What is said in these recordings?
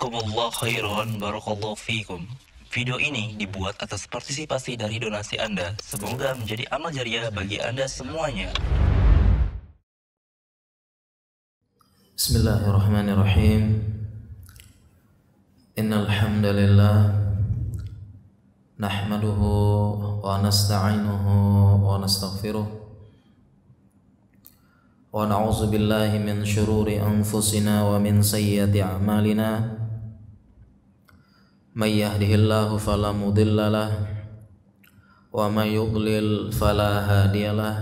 Jazakumullah khairan barakallahu fikum. Video ini dibuat atas partisipasi dari donasi Anda. Semoga menjadi amal jariah bagi Anda semuanya. Bismillahirrahmanirrahim. Innal hamdalillah nahmaduhu wa nasta'inuhu wa nastaghfiruh. ونعوذ بالله من شرور أنفسنا ومن سيئات أعمالنا من يهده الله فلا مضل له ومن يضلل فلا هادي له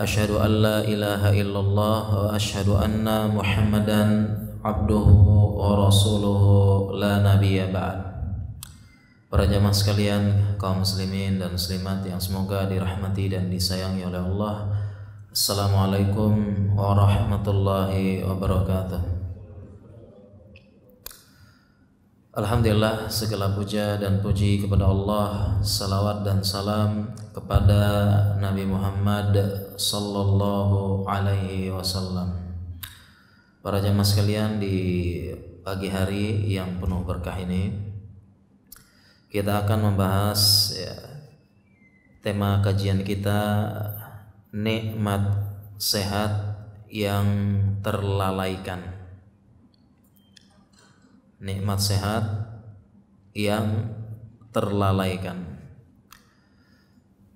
أشهد أن لا إله إلا الله وأشهد أن محمدا عبده ورسوله لا نبي بعد Para jamaah sekalian, kaum muslimin dan muslimat yang semoga dirahmati dan disayangi oleh Allah. Assalamualaikum warahmatullahi wabarakatuh Alhamdulillah segala puja dan puji kepada Allah Salawat dan salam kepada Nabi Muhammad Sallallahu alaihi wasallam Para jamaah sekalian di pagi hari yang penuh berkah ini Kita akan membahas ya, tema kajian kita nikmat sehat yang terlalaikan. Nikmat sehat yang terlalaikan.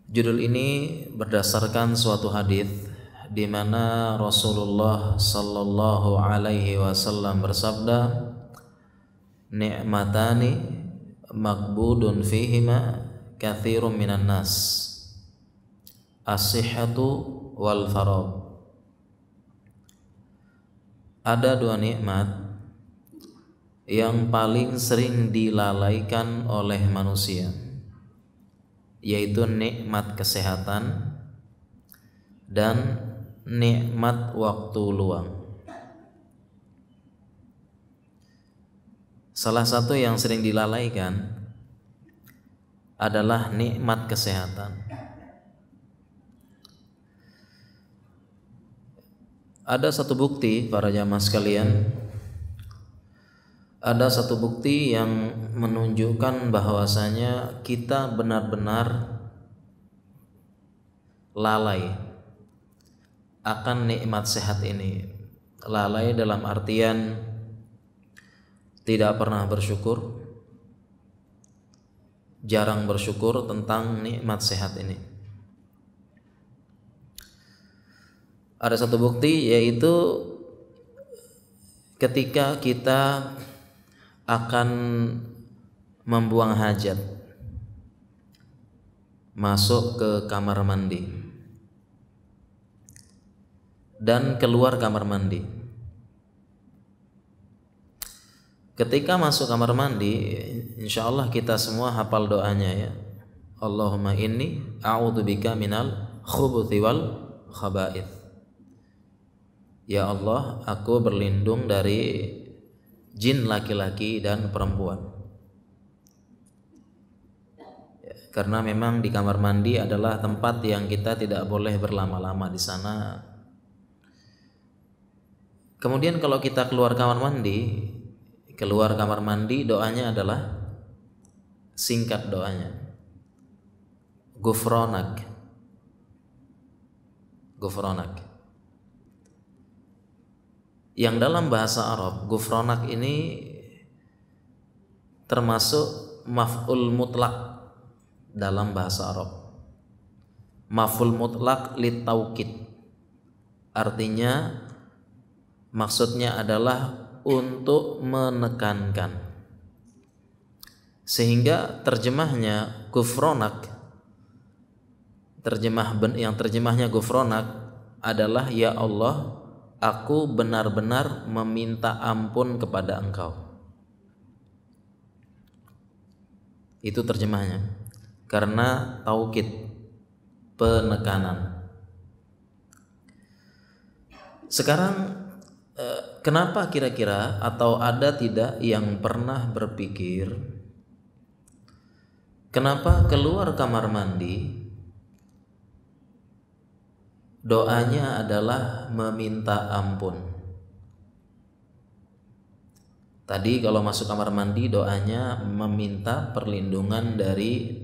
Judul ini berdasarkan suatu hadis di mana Rasulullah sallallahu alaihi wasallam bersabda, "Ni'matani makbudun fihima kathirun minan nas." as-sihhatu wal farad. Ada dua nikmat yang paling sering dilalaikan oleh manusia yaitu nikmat kesehatan dan nikmat waktu luang. Salah satu yang sering dilalaikan adalah nikmat kesehatan. ada satu bukti para jamaah sekalian ada satu bukti yang menunjukkan bahwasanya kita benar-benar lalai akan nikmat sehat ini. Lalai dalam artian tidak pernah bersyukur jarang bersyukur tentang nikmat sehat ini. Ada satu bukti yaitu ketika kita akan membuang hajat masuk ke kamar mandi dan keluar kamar mandi. Ketika masuk kamar mandi insya Allah kita semua hafal doanya ya. Allahumma inni a'udzubika minal khubuthi wal khaba'ith. Ya Allah, aku berlindung dari jin laki-laki dan perempuan. Ya, karena memang di kamar mandi adalah tempat yang kita tidak boleh berlama-lama di sana. Kemudian kalau kita keluar kamar mandi, keluar kamar mandi doanya adalah singkat doanya. Gufronak. Gufronak yang dalam bahasa Arab gufronak ini termasuk maf'ul mutlak dalam bahasa Arab. Maf'ul mutlak litaukid. Artinya maksudnya adalah untuk menekankan. Sehingga terjemahnya gufronak terjemah yang terjemahnya gufronak adalah ya Allah aku benar-benar meminta ampun kepada engkau. Itu terjemahnya. Karena taukid penekanan. Sekarang eh, kenapa kira-kira atau ada tidak yang pernah berpikir kenapa keluar kamar mandi doanya adalah meminta ampun. Tadi kalau masuk kamar mandi doanya meminta perlindungan dari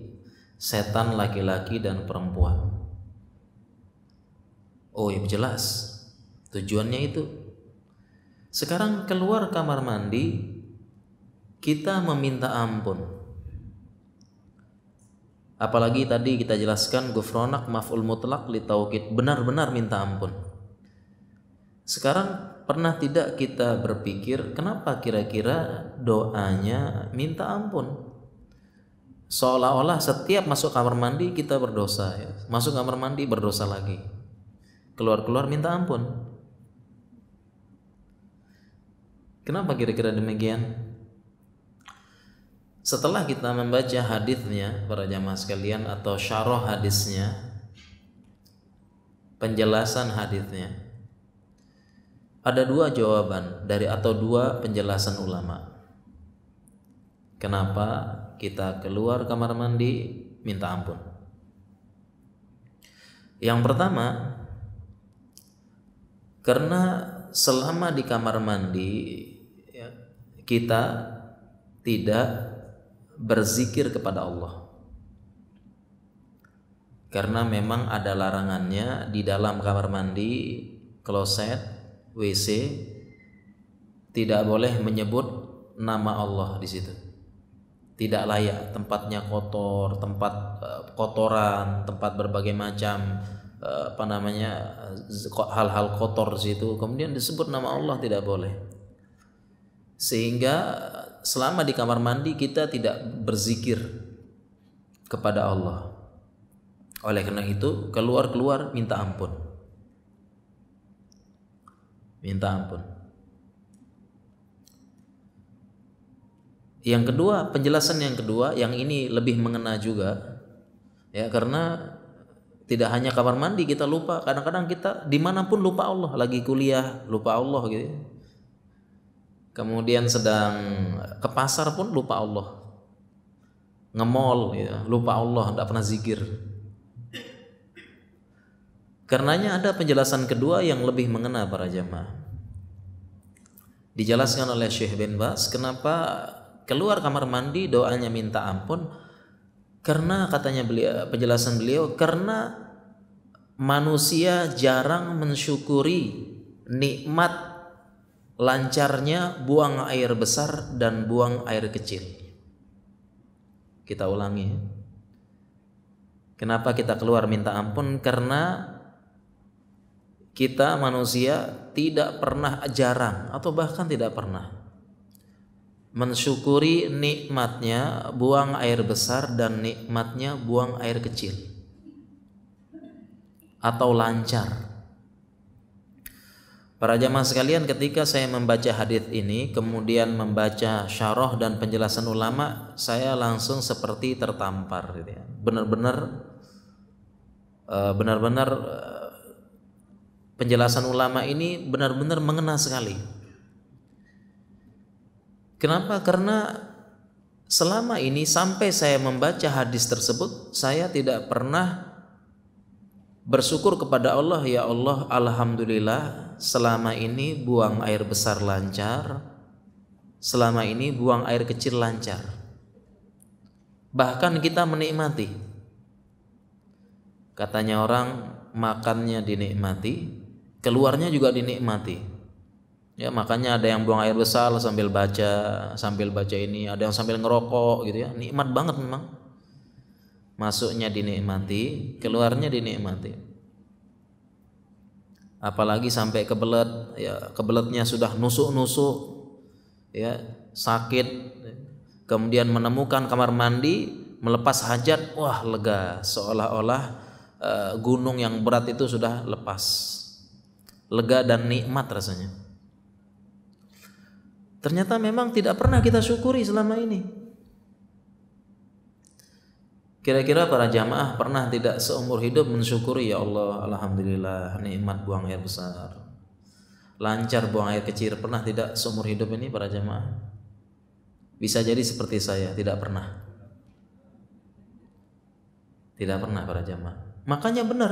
setan laki-laki dan perempuan. Oh, ya jelas. Tujuannya itu. Sekarang keluar kamar mandi kita meminta ampun. Apalagi tadi kita jelaskan gufronak maf'ul mutlak li taukid benar-benar minta ampun. Sekarang pernah tidak kita berpikir kenapa kira-kira doanya minta ampun? Seolah-olah setiap masuk kamar mandi kita berdosa ya. Masuk kamar mandi berdosa lagi. Keluar-keluar minta ampun. Kenapa kira-kira demikian? Setelah kita membaca hadisnya para jamaah sekalian atau syarah hadisnya, penjelasan hadisnya, ada dua jawaban dari atau dua penjelasan ulama. Kenapa kita keluar kamar mandi minta ampun? Yang pertama, karena selama di kamar mandi ya, kita tidak berzikir kepada Allah. Karena memang ada larangannya di dalam kamar mandi, kloset, WC tidak boleh menyebut nama Allah di situ. Tidak layak, tempatnya kotor, tempat uh, kotoran, tempat berbagai macam uh, apa namanya hal-hal kotor di situ. Kemudian disebut nama Allah tidak boleh. Sehingga selama di kamar mandi kita tidak berzikir kepada Allah. Oleh karena itu, keluar-keluar minta ampun minta ampun. Yang kedua, penjelasan yang kedua, yang ini lebih mengena juga, ya karena tidak hanya kamar mandi kita lupa, kadang-kadang kita di mana pun lupa Allah, lagi kuliah lupa Allah gitu. Kemudian sedang ke pasar pun lupa Allah, ngemol, ya, lupa Allah, tidak pernah zikir. Karenanya ada penjelasan kedua yang lebih mengena para jamaah. Dijelaskan oleh Syekh bin Bas kenapa keluar kamar mandi doanya minta ampun karena katanya beliau penjelasan beliau karena manusia jarang mensyukuri nikmat lancarnya buang air besar dan buang air kecil. Kita ulangi. Kenapa kita keluar minta ampun? Karena kita manusia tidak pernah jarang atau bahkan tidak pernah mensyukuri nikmatnya buang air besar dan nikmatnya buang air kecil atau lancar. Para jamaah sekalian ketika saya membaca hadis ini kemudian membaca syarah dan penjelasan ulama saya langsung seperti tertampar gitu ya. Benar-benar eh, benar-benar penjelasan ulama ini benar-benar mengena sekali. Kenapa? Karena selama ini sampai saya membaca hadis tersebut, saya tidak pernah bersyukur kepada Allah, ya Allah, alhamdulillah selama ini buang air besar lancar, selama ini buang air kecil lancar. Bahkan kita menikmati. Katanya orang makannya dinikmati, keluarnya juga dinikmati ya makanya ada yang buang air besar sambil baca sambil baca ini ada yang sambil ngerokok gitu ya nikmat banget memang masuknya dinikmati keluarnya dinikmati apalagi sampai kebelet ya kebeletnya sudah nusuk-nusuk ya sakit kemudian menemukan kamar mandi melepas hajat wah lega seolah-olah uh, gunung yang berat itu sudah lepas lega dan nikmat rasanya. Ternyata memang tidak pernah kita syukuri selama ini. Kira-kira para jamaah pernah tidak seumur hidup mensyukuri ya Allah, alhamdulillah nikmat buang air besar. Lancar buang air kecil pernah tidak seumur hidup ini para jamaah? Bisa jadi seperti saya, tidak pernah. Tidak pernah para jamaah. Makanya benar,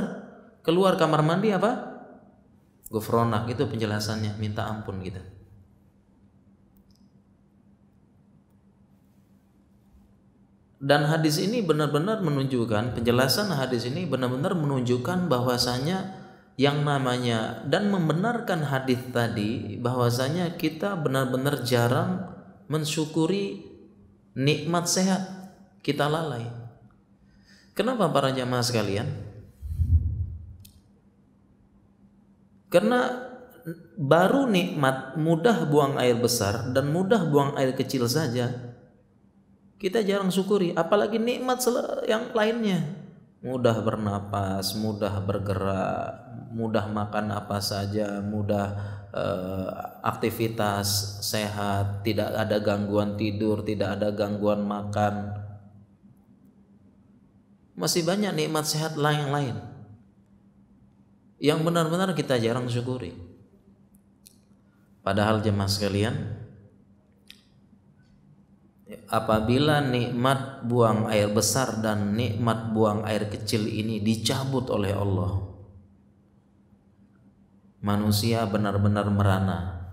keluar kamar mandi apa? Gufronak itu penjelasannya minta ampun kita. Dan hadis ini benar-benar menunjukkan penjelasan hadis ini benar-benar menunjukkan bahwasanya yang namanya dan membenarkan hadis tadi bahwasanya kita benar-benar jarang mensyukuri nikmat sehat kita lalai. Kenapa para jamaah sekalian? Karena baru nikmat mudah buang air besar dan mudah buang air kecil saja kita jarang syukuri apalagi nikmat yang lainnya mudah bernapas, mudah bergerak, mudah makan apa saja, mudah uh, aktivitas sehat, tidak ada gangguan tidur, tidak ada gangguan makan. Masih banyak nikmat sehat lain lain yang benar-benar kita jarang syukuri. Padahal jemaah sekalian, apabila nikmat buang air besar dan nikmat buang air kecil ini dicabut oleh Allah manusia benar-benar merana.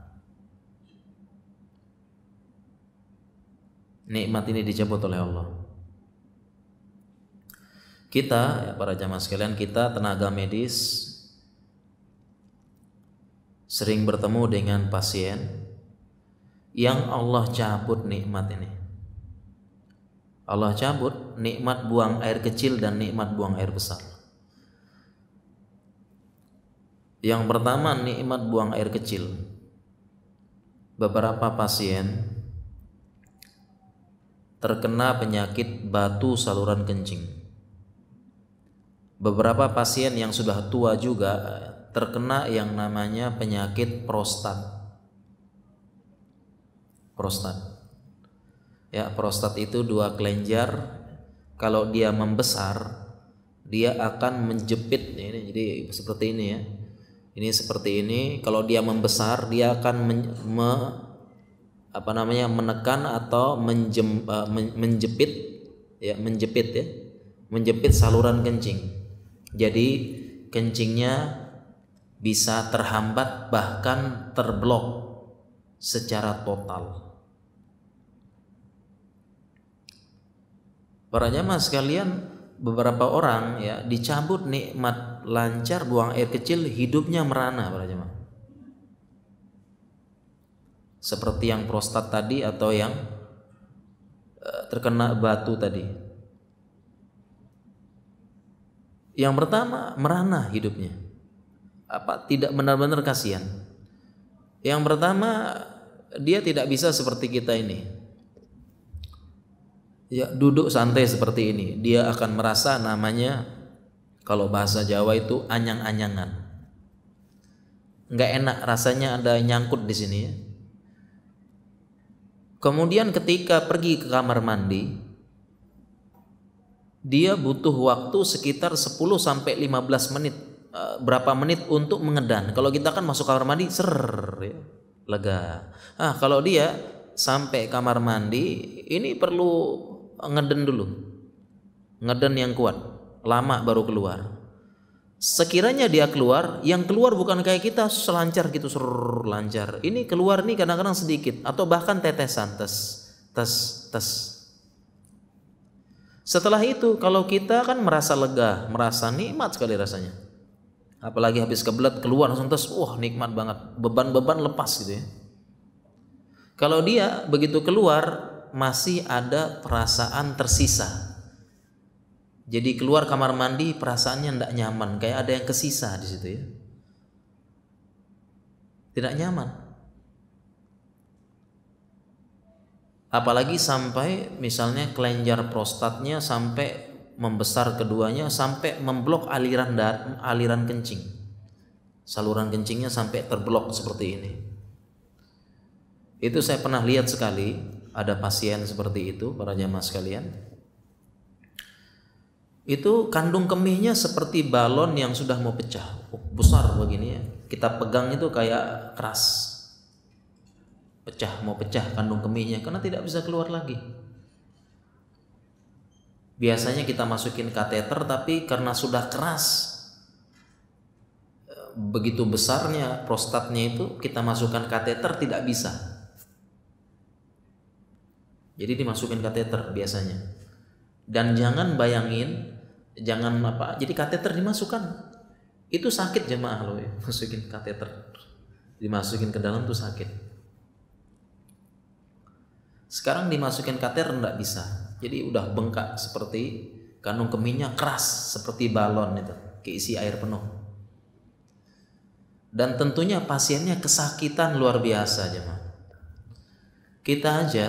Nikmat ini dicabut oleh Allah. Kita ya para jamaah sekalian kita tenaga medis sering bertemu dengan pasien yang Allah cabut nikmat ini Allah cabut nikmat buang air kecil dan nikmat buang air besar. Yang pertama nikmat buang air kecil. Beberapa pasien terkena penyakit batu saluran kencing. Beberapa pasien yang sudah tua juga terkena yang namanya penyakit prostat. Prostat ya prostat itu dua kelenjar. Kalau dia membesar dia akan menjepit. Ini jadi seperti ini ya. Ini seperti ini. Kalau dia membesar dia akan men, me, apa namanya menekan atau menjem, uh, men, menjepit. Ya menjepit ya. Menjepit saluran kencing. Jadi kencingnya bisa terhambat bahkan terblok secara total Para jamaah sekalian, beberapa orang ya dicabut nikmat lancar buang air kecil, hidupnya merana para jamaah. Seperti yang prostat tadi atau yang uh, terkena batu tadi. Yang pertama merana hidupnya. Apa tidak benar-benar kasihan. Yang pertama dia tidak bisa seperti kita ini ya duduk santai seperti ini. Dia akan merasa namanya kalau bahasa Jawa itu anyang-anyangan. Nggak enak rasanya ada nyangkut di sini ya. Kemudian ketika pergi ke kamar mandi dia butuh waktu sekitar 10 sampai 15 menit. Eh, berapa menit untuk mengedan. Kalau kita kan masuk kamar mandi ser ya, lega. Ah kalau dia sampai kamar mandi ini perlu ngeden dulu. Ngeden yang kuat. Lama baru keluar. Sekiranya dia keluar yang keluar bukan kayak kita selancar gitu ser lancar. Ini keluar nih kadang-kadang sedikit atau bahkan tetesan tes tes tes. Setelah itu kalau kita kan merasa lega merasa nikmat sekali rasanya. Apalagi habis kebelet keluar langsung tes wah nikmat banget. Beban-beban lepas gitu ya. Kalau dia begitu keluar masih ada perasaan tersisa. Jadi keluar kamar mandi perasaannya tidak nyaman, kayak ada yang kesisa di situ ya. Tidak nyaman. Apalagi sampai misalnya kelenjar prostatnya sampai membesar keduanya sampai memblok aliran aliran kencing. Saluran kencingnya sampai terblok seperti ini. Itu saya pernah lihat sekali ada pasien seperti itu para jamaah sekalian. Itu kandung kemihnya seperti balon yang sudah mau pecah besar begini ya. Kita pegang itu kayak keras. Pecah mau pecah kandung kemihnya karena tidak bisa keluar lagi. Biasanya kita masukin kateter tapi karena sudah keras begitu besarnya prostatnya itu kita masukkan kateter tidak bisa jadi dimasukin kateter biasanya. Dan jangan bayangin, jangan apa, jadi kateter dimasukkan. Itu sakit jemaah loh ya, masukin kateter. Dimasukin ke dalam tuh sakit. Sekarang dimasukin kateter enggak bisa. Jadi udah bengkak seperti kandung kemihnya keras seperti balon itu, keisi air penuh. Dan tentunya pasiennya kesakitan luar biasa jemaah. Kita aja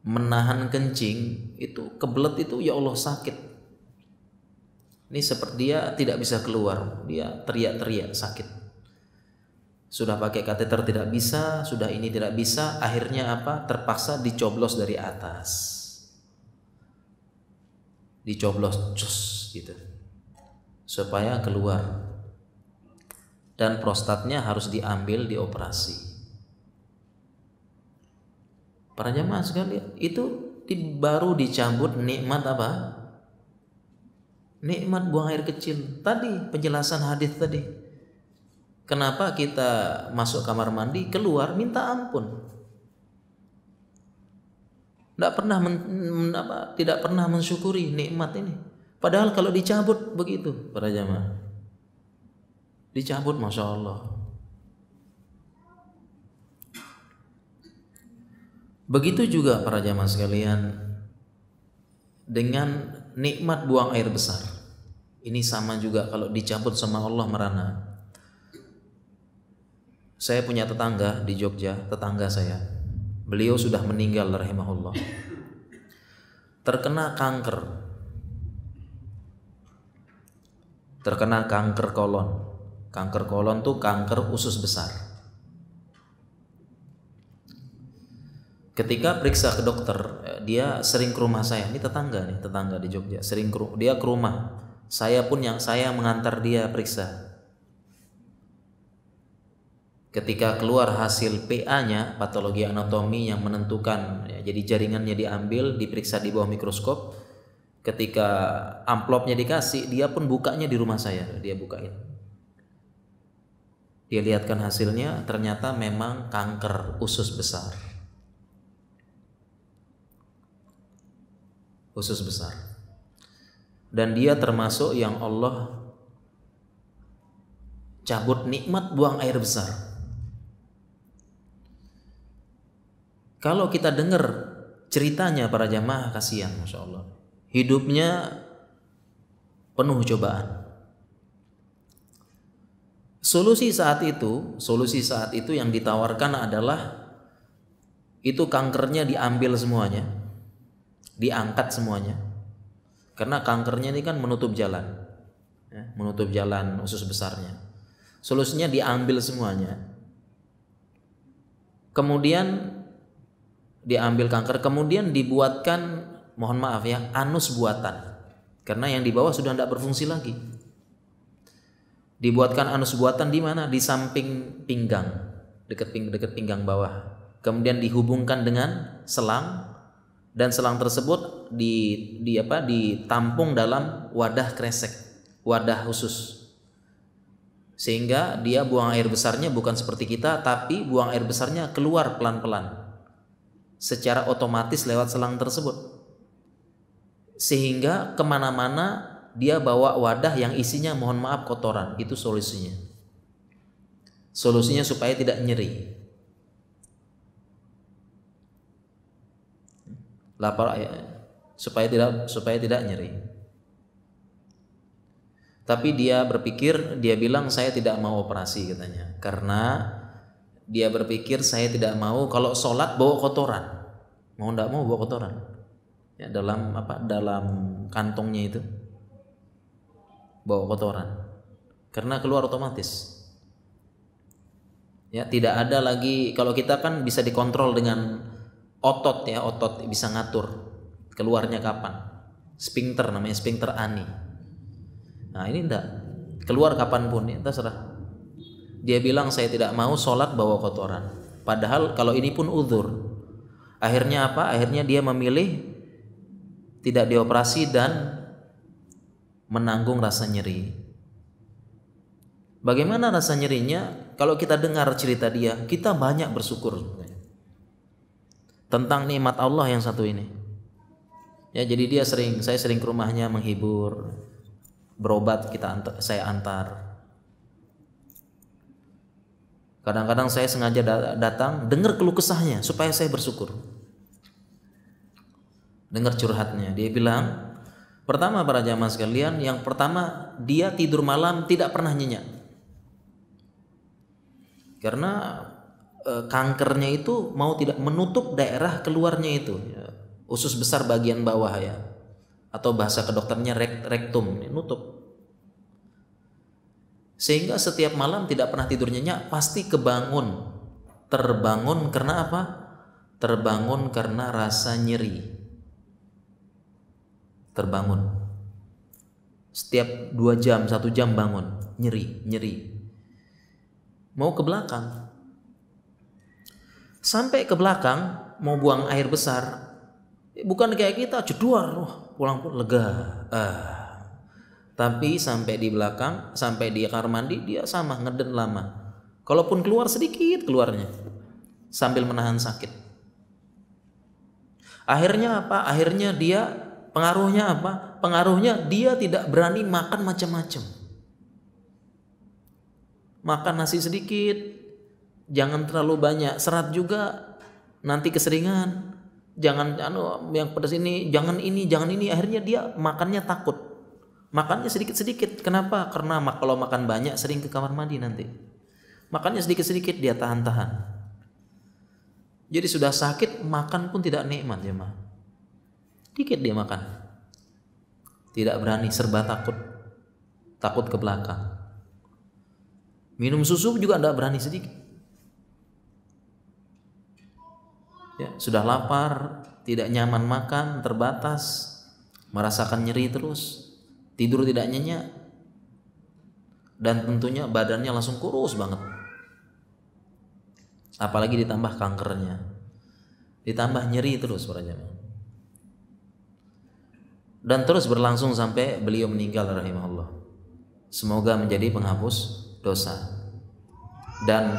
menahan kencing itu kebelet itu ya Allah sakit. Ini seperti dia tidak bisa keluar, dia teriak-teriak sakit. Sudah pakai kateter tidak bisa, sudah ini tidak bisa, akhirnya apa? Terpaksa dicoblos dari atas. Dicoblos cus gitu. Supaya keluar. Dan prostatnya harus diambil dioperasi. Para jamaah sekalian, itu baru dicabut nikmat apa? Nikmat buang air kecil. Tadi penjelasan hadis tadi. Kenapa kita masuk kamar mandi, keluar minta ampun. Tidak pernah men, apa, tidak pernah mensyukuri nikmat ini. Padahal kalau dicabut begitu para jamaah. Dicabut masya Allah. Begitu juga para jamaah sekalian dengan nikmat buang air besar. Ini sama juga kalau dicabut sama Allah merana. Saya punya tetangga di Jogja, tetangga saya. Beliau sudah meninggal rahimahullah. Terkena kanker. Terkena kanker kolon. Kanker kolon tuh kanker usus besar ketika periksa ke dokter dia sering ke rumah saya. Ini tetangga nih tetangga di Jogja. Sering ke, dia ke rumah. Saya pun yang saya mengantar dia periksa. Ketika keluar hasil PA-nya patologi anatomi yang menentukan ya, jadi jaringannya diambil diperiksa di bawah mikroskop ketika amplopnya dikasih dia pun bukanya di rumah saya dia bukain. Dia lihatkan hasilnya ternyata memang kanker usus besar khusus besar. Dan dia termasuk yang Allah cabut nikmat buang air besar. Kalau kita dengar ceritanya para jamaah kasihan, masya Allah. Hidupnya penuh cobaan. Solusi saat itu, solusi saat itu yang ditawarkan adalah itu kankernya diambil semuanya, diangkat semuanya. Karena kankernya ini kan menutup jalan. Ya, menutup jalan usus besarnya. Solusinya diambil semuanya. Kemudian diambil kanker kemudian dibuatkan mohon maaf ya anus buatan. Karena yang di bawah sudah tidak berfungsi lagi. Dibuatkan anus buatan di mana? Di samping pinggang dekat ping dekat pinggang bawah. Kemudian dihubungkan dengan selang dan selang tersebut di, di apa ditampung dalam wadah kresek, wadah khusus. Sehingga dia buang air besarnya bukan seperti kita, tapi buang air besarnya keluar pelan-pelan. Secara otomatis lewat selang tersebut. Sehingga ke mana-mana dia bawa wadah yang isinya mohon maaf kotoran. Itu solusinya. Solusinya supaya tidak nyeri. Lapar ya, supaya tidak supaya tidak nyeri. Tapi dia berpikir, dia bilang saya tidak mau operasi katanya, karena dia berpikir saya tidak mau kalau sholat bawa kotoran, mau tidak mau bawa kotoran, ya dalam apa dalam kantongnya itu. Bawa kotoran, karena keluar otomatis. Ya tidak ada lagi kalau kita kan bisa dikontrol dengan otot ya otot bisa ngatur keluarnya kapan. Sphincter namanya sphincter ani. Nah ini enggak keluar kapan pun ya terserah. Dia bilang saya tidak mau sholat bawa kotoran. Padahal kalau ini pun uzur. Akhirnya apa? Akhirnya dia memilih tidak dioperasi dan menanggung rasa nyeri. Bagaimana rasa nyerinya? Kalau kita dengar cerita dia kita banyak bersyukur tentang nikmat Allah yang satu ini. Ya, jadi dia sering saya sering ke rumahnya menghibur, berobat kita antar, saya antar. Kadang-kadang saya sengaja datang dengar keluh kesahnya supaya saya bersyukur. Dengar curhatnya, dia bilang, pertama para jamaah sekalian, yang pertama dia tidur malam tidak pernah nyenyak. Karena e, kankernya itu mau tidak menutup daerah keluarnya itu, ya, usus besar bagian bawah ya, atau bahasa kedokternya rektum, nutup. Sehingga setiap malam tidak pernah tidur nyenyak, pasti kebangun. Terbangun karena apa? Terbangun karena rasa nyeri. Terbangun. Setiap dua jam, satu jam bangun, nyeri, nyeri. Mau ke belakang. Sampai ke belakang, mau buang air besar, bukan kayak kita, ceduar, oh, pulang pun lega. Ah, tapi sampai di belakang, sampai di kamar mandi dia sama ngeden lama. Kalaupun keluar sedikit keluarnya sambil menahan sakit. Akhirnya apa? Akhirnya dia pengaruhnya apa? Pengaruhnya dia tidak berani makan macam-macam. Makan nasi sedikit, jangan terlalu banyak. Serat juga nanti keseringan. Jangan anu yang pedas ini, jangan ini, jangan ini. Akhirnya dia makannya takut Makannya sedikit-sedikit. Kenapa? Karena kalau makan banyak sering ke kamar mandi nanti. Makannya sedikit-sedikit dia tahan-tahan. Jadi sudah sakit makan pun tidak nikmat ya mah. Dikit dia makan. Tidak berani, serba takut. Takut ke belakang. Minum susu juga tidak berani sedikit. Ya, sudah lapar, tidak nyaman makan, terbatas, merasakan nyeri terus tidur tidak nyenyak dan tentunya badannya langsung kurus banget. Apalagi ditambah kankernya. Ditambah nyeri terus para jemaah dan terus berlangsung sampai beliau meninggal rahimahullah. Semoga menjadi penghapus dosa. Dan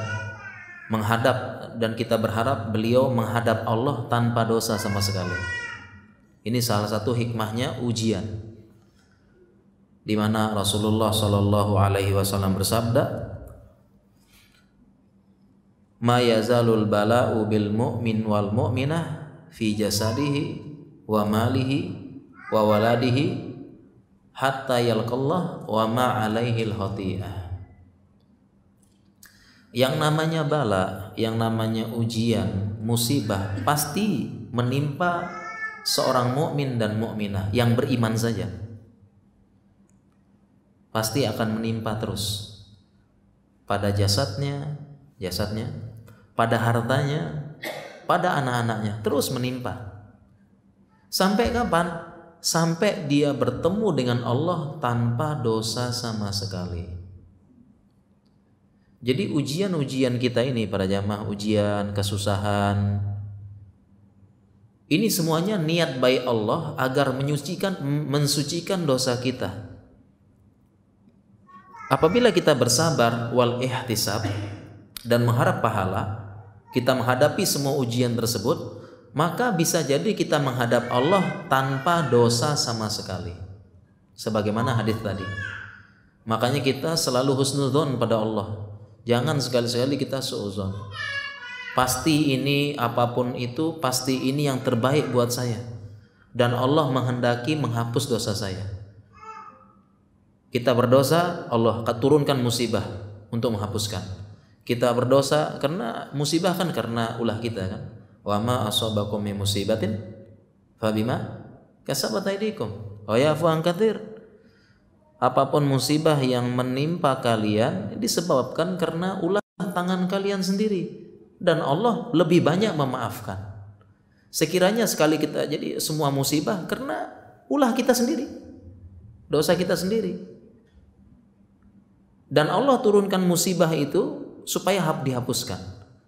menghadap dan kita berharap beliau menghadap Allah tanpa dosa sama sekali ini salah satu hikmahnya ujian di mana Rasulullah Shallallahu Alaihi Wasallam bersabda, "Ma yazalul bala'u bil mu'min wal mu'minah fi jasadihi wa malihi wa waladihi hatta yalqallah wa ma alaihi khati'ah." Yang namanya bala, yang namanya ujian, musibah pasti menimpa seorang mukmin dan mukminah yang beriman saja pasti akan menimpa terus pada jasadnya, jasadnya, pada hartanya, pada anak-anaknya, terus menimpa. Sampai kapan? Sampai dia bertemu dengan Allah tanpa dosa sama sekali. Jadi ujian-ujian kita ini para jamaah ujian, kesusahan, ini semuanya niat baik Allah agar menyucikan mensucikan dosa kita Apabila kita bersabar wal ihtisab dan mengharap pahala, kita menghadapi semua ujian tersebut, maka bisa jadi kita menghadap Allah tanpa dosa sama sekali. Sebagaimana hadis tadi. Makanya kita selalu husnudzon pada Allah. Jangan sekali-sekali kita suuzon. Pasti ini apa pun itu, pasti ini yang terbaik buat saya. Dan Allah menghendaki menghapus dosa saya kita berdosa, Allah turunkan musibah untuk menghapuskan. Kita berdosa karena musibah kan karena ulah kita kan. Wa ma asabakum min musibatin fabima kasabat aydikum. Wa yafu an Apa pun musibah yang menimpa kalian disebabkan karena ulah tangan kalian sendiri dan Allah lebih banyak memaafkan. Sekiranya sekali kita jadi semua musibah karena ulah kita sendiri. Dosa kita sendiri. Dan Allah turunkan musibah itu supaya hab dihapuskan.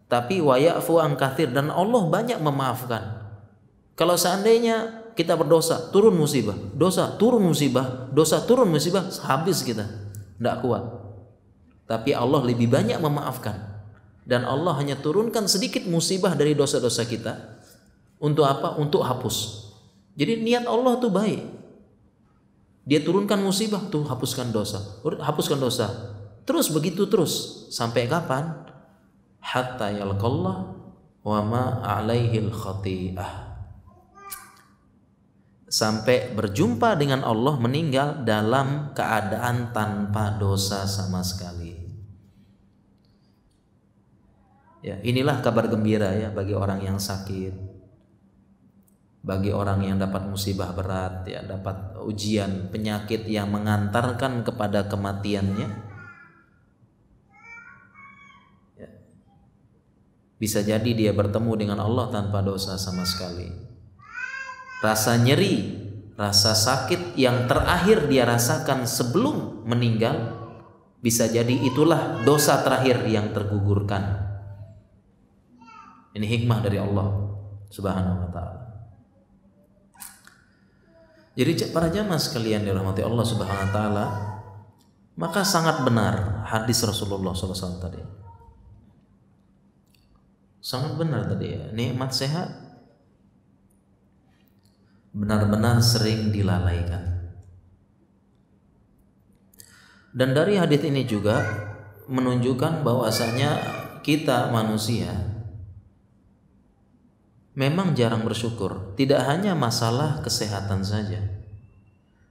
Tapi wayafu angkathir dan Allah banyak memaafkan. Kalau seandainya kita berdosa, turun musibah, dosa, turun musibah, dosa, turun musibah, habis kita. Tidak kuat. Tapi Allah lebih banyak memaafkan. Dan Allah hanya turunkan sedikit musibah dari dosa-dosa kita. Untuk apa? Untuk hapus. Jadi niat Allah tuh baik. Dia turunkan musibah tuh hapuskan dosa, hapuskan dosa. Terus begitu terus sampai kapan? Hatta yalqallah wa ma alaihil khati'ah. Sampai berjumpa dengan Allah meninggal dalam keadaan tanpa dosa sama sekali. Ya, inilah kabar gembira ya bagi orang yang sakit. Bagi orang yang dapat musibah berat ya, dapat ujian, penyakit yang mengantarkan kepada kematiannya. Ya. Bisa jadi dia bertemu dengan Allah tanpa dosa sama sekali. Rasa nyeri, rasa sakit yang terakhir dia rasakan sebelum meninggal bisa jadi itulah dosa terakhir yang tergugurkan ini hikmah dari Allah Subhanahu wa taala. Jadi para jamaah sekalian dirahmati Allah Subhanahu wa taala, maka sangat benar hadis Rasulullah SAW tadi. Sangat benar tadi ya, nikmat sehat benar-benar sering dilalaikan. Dan dari hadis ini juga menunjukkan bahwasanya kita manusia memang jarang bersyukur. Tidak hanya masalah kesehatan saja,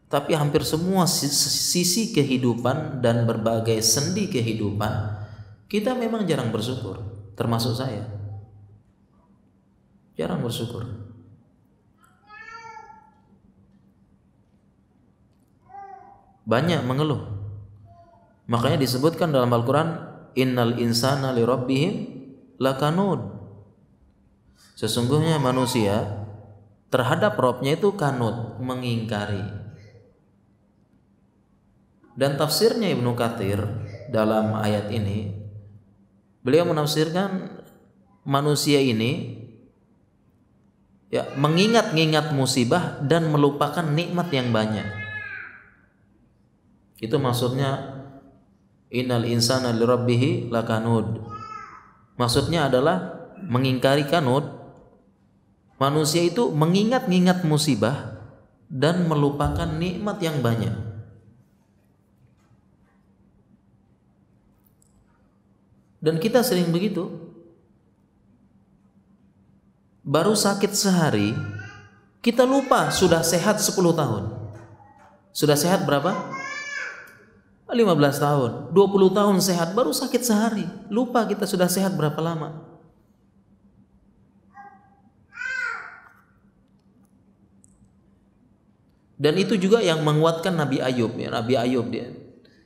tapi hampir semua sisi kehidupan dan berbagai sendi kehidupan kita memang jarang bersyukur, termasuk saya. Jarang bersyukur. Banyak mengeluh. Makanya disebutkan dalam Al-Qur'an innal insana li rabbihim lakanud Sesungguhnya manusia terhadap Robnya itu kanut, mengingkari. Dan tafsirnya Ibnu Katsir dalam ayat ini, beliau menafsirkan manusia ini ya mengingat-ingat musibah dan melupakan nikmat yang banyak. Itu maksudnya innal insana lirabbih lakanud. Maksudnya adalah mengingkari kanut Manusia itu mengingat-ingat musibah dan melupakan nikmat yang banyak. Dan kita sering begitu. Baru sakit sehari, kita lupa sudah sehat 10 tahun. Sudah sehat berapa? 15 tahun, 20 tahun sehat, baru sakit sehari. Lupa kita sudah sehat berapa lama. Dan itu juga yang menguatkan Nabi Ayub ya, Nabi Ayub dia.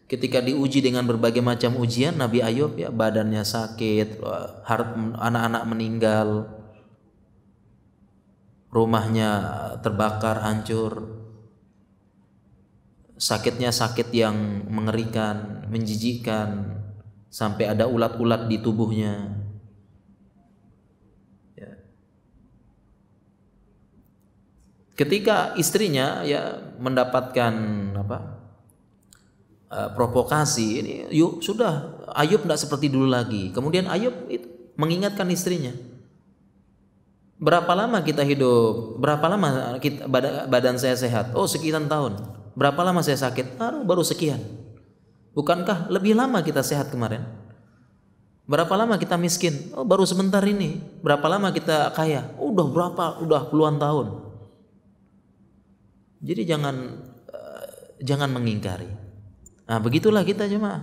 Ketika diuji dengan berbagai macam ujian, Nabi Ayub ya badannya sakit, anak-anak meninggal, rumahnya terbakar, hancur. Sakitnya sakit yang mengerikan, menjijikkan, sampai ada ulat-ulat di tubuhnya. ketika istrinya ya mendapatkan apa uh, provokasi ini yuk sudah Ayub tidak seperti dulu lagi. Kemudian Ayub itu mengingatkan istrinya berapa lama kita hidup? Berapa lama kita, badan, saya sehat? Oh sekian tahun berapa lama saya sakit? Baru baru sekian. Bukankah lebih lama kita sehat kemarin? Berapa lama kita miskin? Oh baru sebentar ini. Berapa lama kita kaya? Udah berapa? Udah puluhan tahun. Jadi jangan uh, jangan mengingkari. Nah, begitulah kita jemaah.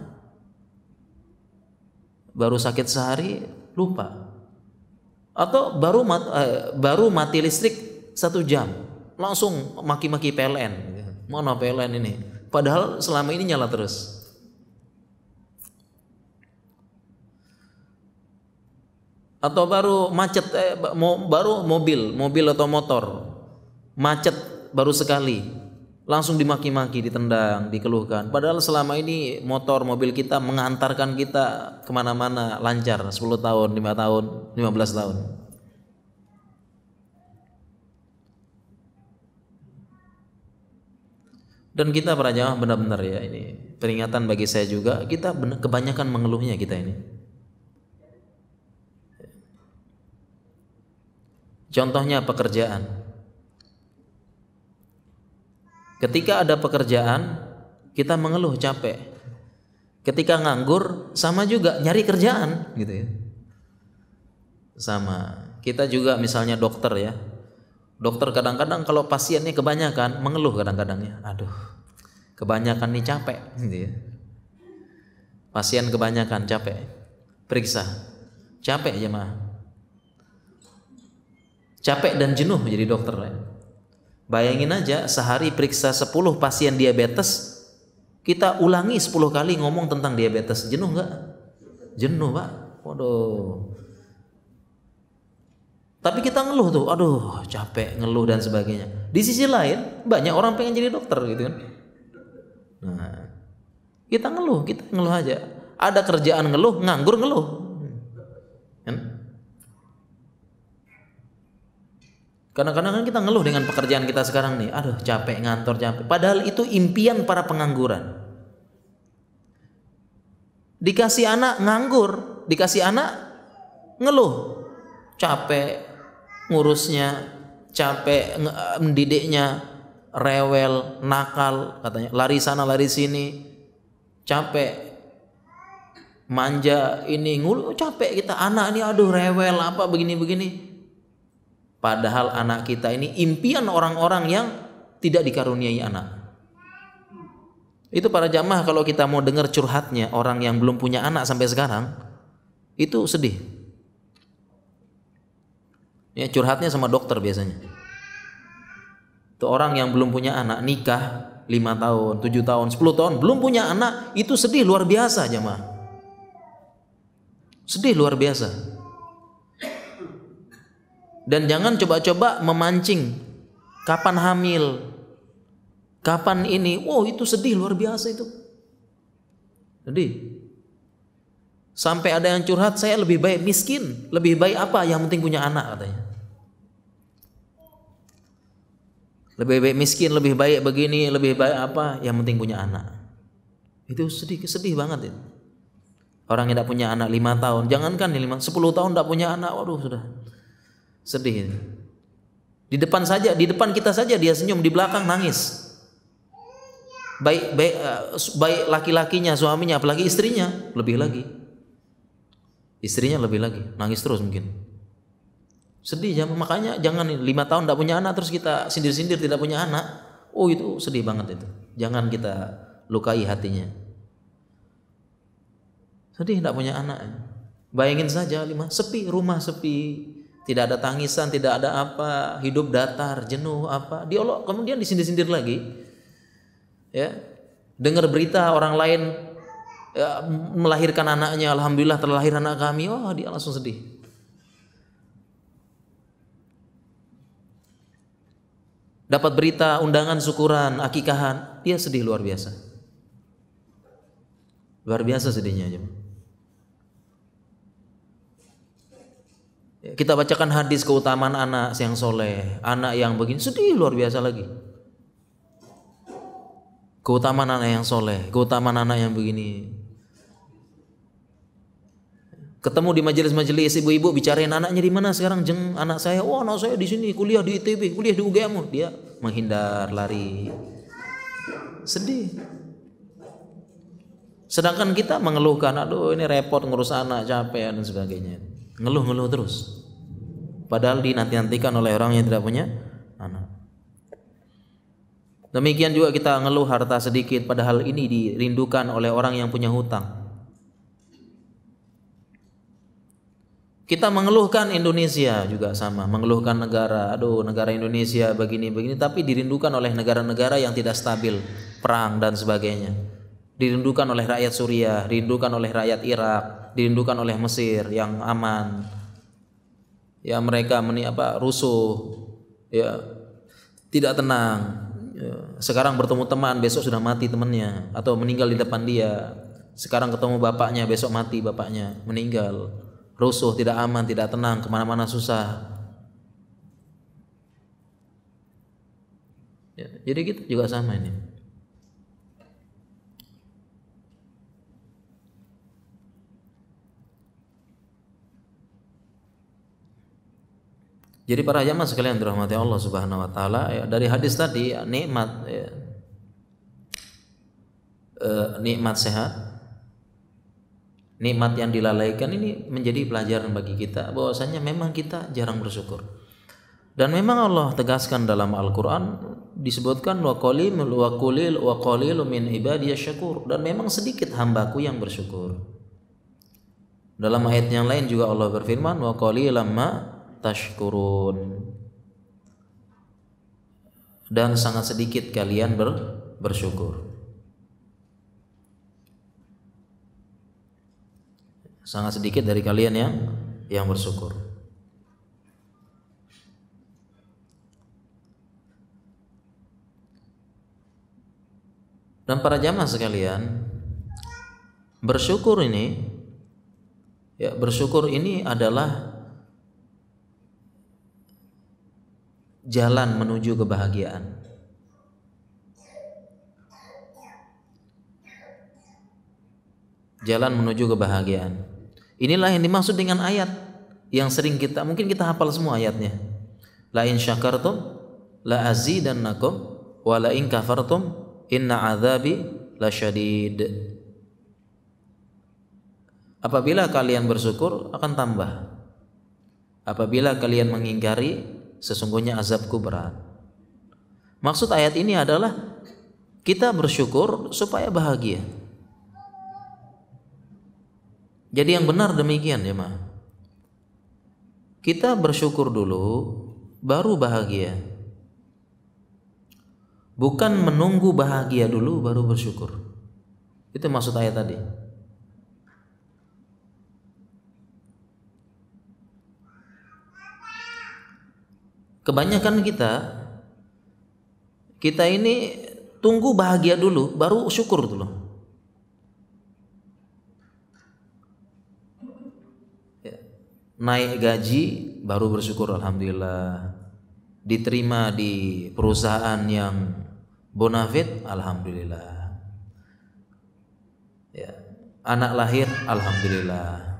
Baru sakit sehari lupa. Atau baru mat, uh, baru mati listrik satu jam, langsung maki-maki PLN. Mana PLN ini? Padahal selama ini nyala terus. Atau baru macet, eh, baru mobil, mobil atau motor macet baru sekali langsung dimaki-maki, ditendang, dikeluhkan. Padahal selama ini motor, mobil kita mengantarkan kita ke mana-mana lancar 10 tahun, 5 tahun, 15 tahun. Dan kita para jamaah benar-benar ya ini peringatan bagi saya juga kita kebanyakan mengeluhnya kita ini. Contohnya pekerjaan Ketika ada pekerjaan, kita mengeluh capek. Ketika nganggur, sama juga nyari kerjaan, gitu ya. Sama. Kita juga misalnya dokter ya. Dokter kadang-kadang kalau pasiennya kebanyakan mengeluh kadang-kadang ya. Aduh, kebanyakan nih capek, gitu ya. Pasien kebanyakan capek. Periksa. Capek jemaah. Capek dan jenuh jadi dokter ya. Bayangin aja sehari periksa 10 pasien diabetes, kita ulangi 10 kali ngomong tentang diabetes. Jenuh nggak? Jenuh, Pak. Waduh. Tapi kita ngeluh tuh, aduh capek, ngeluh dan sebagainya. Di sisi lain, banyak orang pengen jadi dokter gitu kan. Nah, kita ngeluh, kita ngeluh aja. Ada kerjaan ngeluh, nganggur ngeluh. Kan? Kadang-kadang kan kita ngeluh dengan pekerjaan kita sekarang nih. Aduh capek ngantor capek. Padahal itu impian para pengangguran. Dikasih anak nganggur, dikasih anak ngeluh. Capek ngurusnya, capek mendidiknya, rewel, nakal katanya. Lari sana lari sini. Capek manja ini ngulu capek kita anak ini aduh rewel apa begini begini Padahal anak kita ini impian orang-orang yang tidak dikaruniai anak. Itu para jamaah kalau kita mau dengar curhatnya orang yang belum punya anak sampai sekarang, itu sedih. Ya curhatnya sama dokter biasanya. Itu orang yang belum punya anak nikah 5 tahun, 7 tahun, 10 tahun belum punya anak itu sedih luar biasa jamaah. Sedih luar biasa. Dan jangan coba-coba memancing kapan hamil. Kapan ini? Wow, itu sedih luar biasa itu. Sedih. Sampai ada yang curhat, saya lebih baik miskin, lebih baik apa? Yang penting punya anak katanya. Lebih baik miskin, lebih baik begini, lebih baik apa? Yang penting punya anak. Itu sedih, sedih banget itu. Orang yang tidak punya anak lima tahun, jangankan lima, sepuluh tahun tidak punya anak, waduh sudah Sedih ini. Di depan saja, di depan kita saja dia senyum, di belakang nangis. Baik baik eh, baik laki-lakinya, suaminya, apalagi istrinya, lebih lagi. Istrinya lebih lagi, nangis terus mungkin. Sedih ya, makanya jangan lima tahun tidak punya anak terus kita sindir-sindir tidak punya anak. Oh itu sedih banget itu. Jangan kita lukai hatinya. Sedih tidak punya anak. Bayangin saja lima sepi rumah sepi tidak ada tangisan, tidak ada apa, hidup datar, jenuh apa, diolok kemudian disindir-sindir lagi. Ya. Dengar berita orang lain ya, melahirkan anaknya, alhamdulillah terlahir anak kami, oh dia langsung sedih. Dapat berita undangan syukuran, akikahan, dia sedih luar biasa. Luar biasa sedihnya aja. Kita bacakan hadis keutamaan anak yang soleh, anak yang begini, sedih luar biasa lagi. Keutamaan anak yang soleh, keutamaan anak yang begini. Ketemu di majelis-majelis ibu-ibu bicarain anaknya di mana sekarang jeng anak saya, oh anak saya di sini kuliah di ITB, kuliah di UGM, dia menghindar, lari, sedih. Sedangkan kita mengeluhkan, aduh ini repot ngurus anak, capek dan sebagainya ngeluh-ngeluh terus. Padahal dinanti-nantikan oleh orang yang tidak punya anak. Demikian juga kita ngeluh harta sedikit padahal ini dirindukan oleh orang yang punya hutang. Kita mengeluhkan Indonesia juga sama, mengeluhkan negara, aduh negara Indonesia begini-begini tapi dirindukan oleh negara-negara yang tidak stabil, perang dan sebagainya. Dirindukan oleh rakyat Suriah, dirindukan oleh rakyat Irak, dirindukan oleh Mesir yang aman. Ya mereka meni apa rusuh, ya tidak tenang. Ya, sekarang bertemu teman, besok sudah mati temannya atau meninggal di depan dia. Sekarang ketemu bapaknya, besok mati bapaknya, meninggal. Rusuh, tidak aman, tidak tenang, ke mana-mana susah. Ya, jadi kita juga sama ini. Jadi para jamaah sekalian dirahmati Allah Subhanahu wa taala ya, dari hadis tadi ya, nikmat ya, eh, nikmat sehat, nikmat yang dilalaikan ini menjadi pelajaran bagi kita bahwasanya memang kita jarang bersyukur. Dan memang Allah tegaskan dalam Al-Qur'an disebutkan wa qalimul wa qulil wa qalilun min ibadiyasy syakur dan memang sedikit hambaku yang bersyukur. Dalam ayat yang lain juga Allah berfirman wa qalilam ma tashkurun. Dan sangat sedikit kalian ber, bersyukur. Sangat sedikit dari kalian yang yang bersyukur. Dan para jamaah sekalian, bersyukur ini ya bersyukur ini adalah jalan menuju kebahagiaan. Jalan menuju kebahagiaan. Inilah yang dimaksud dengan ayat yang sering kita mungkin kita hafal semua ayatnya. La in syakartum la azidannakum wa la in kafartum inna azabi lasyadid. Apabila kalian bersyukur akan tambah. Apabila kalian mengingkari sesungguhnya azabku berat. Maksud ayat ini adalah kita bersyukur supaya bahagia. Jadi yang benar demikian ya ma. Kita bersyukur dulu baru bahagia. Bukan menunggu bahagia dulu baru bersyukur. Itu maksud ayat tadi. Kebanyakan kita kita ini tunggu bahagia dulu baru syukur dulu. Naik gaji baru bersyukur alhamdulillah. Diterima di perusahaan yang bonafit alhamdulillah. Ya anak lahir alhamdulillah.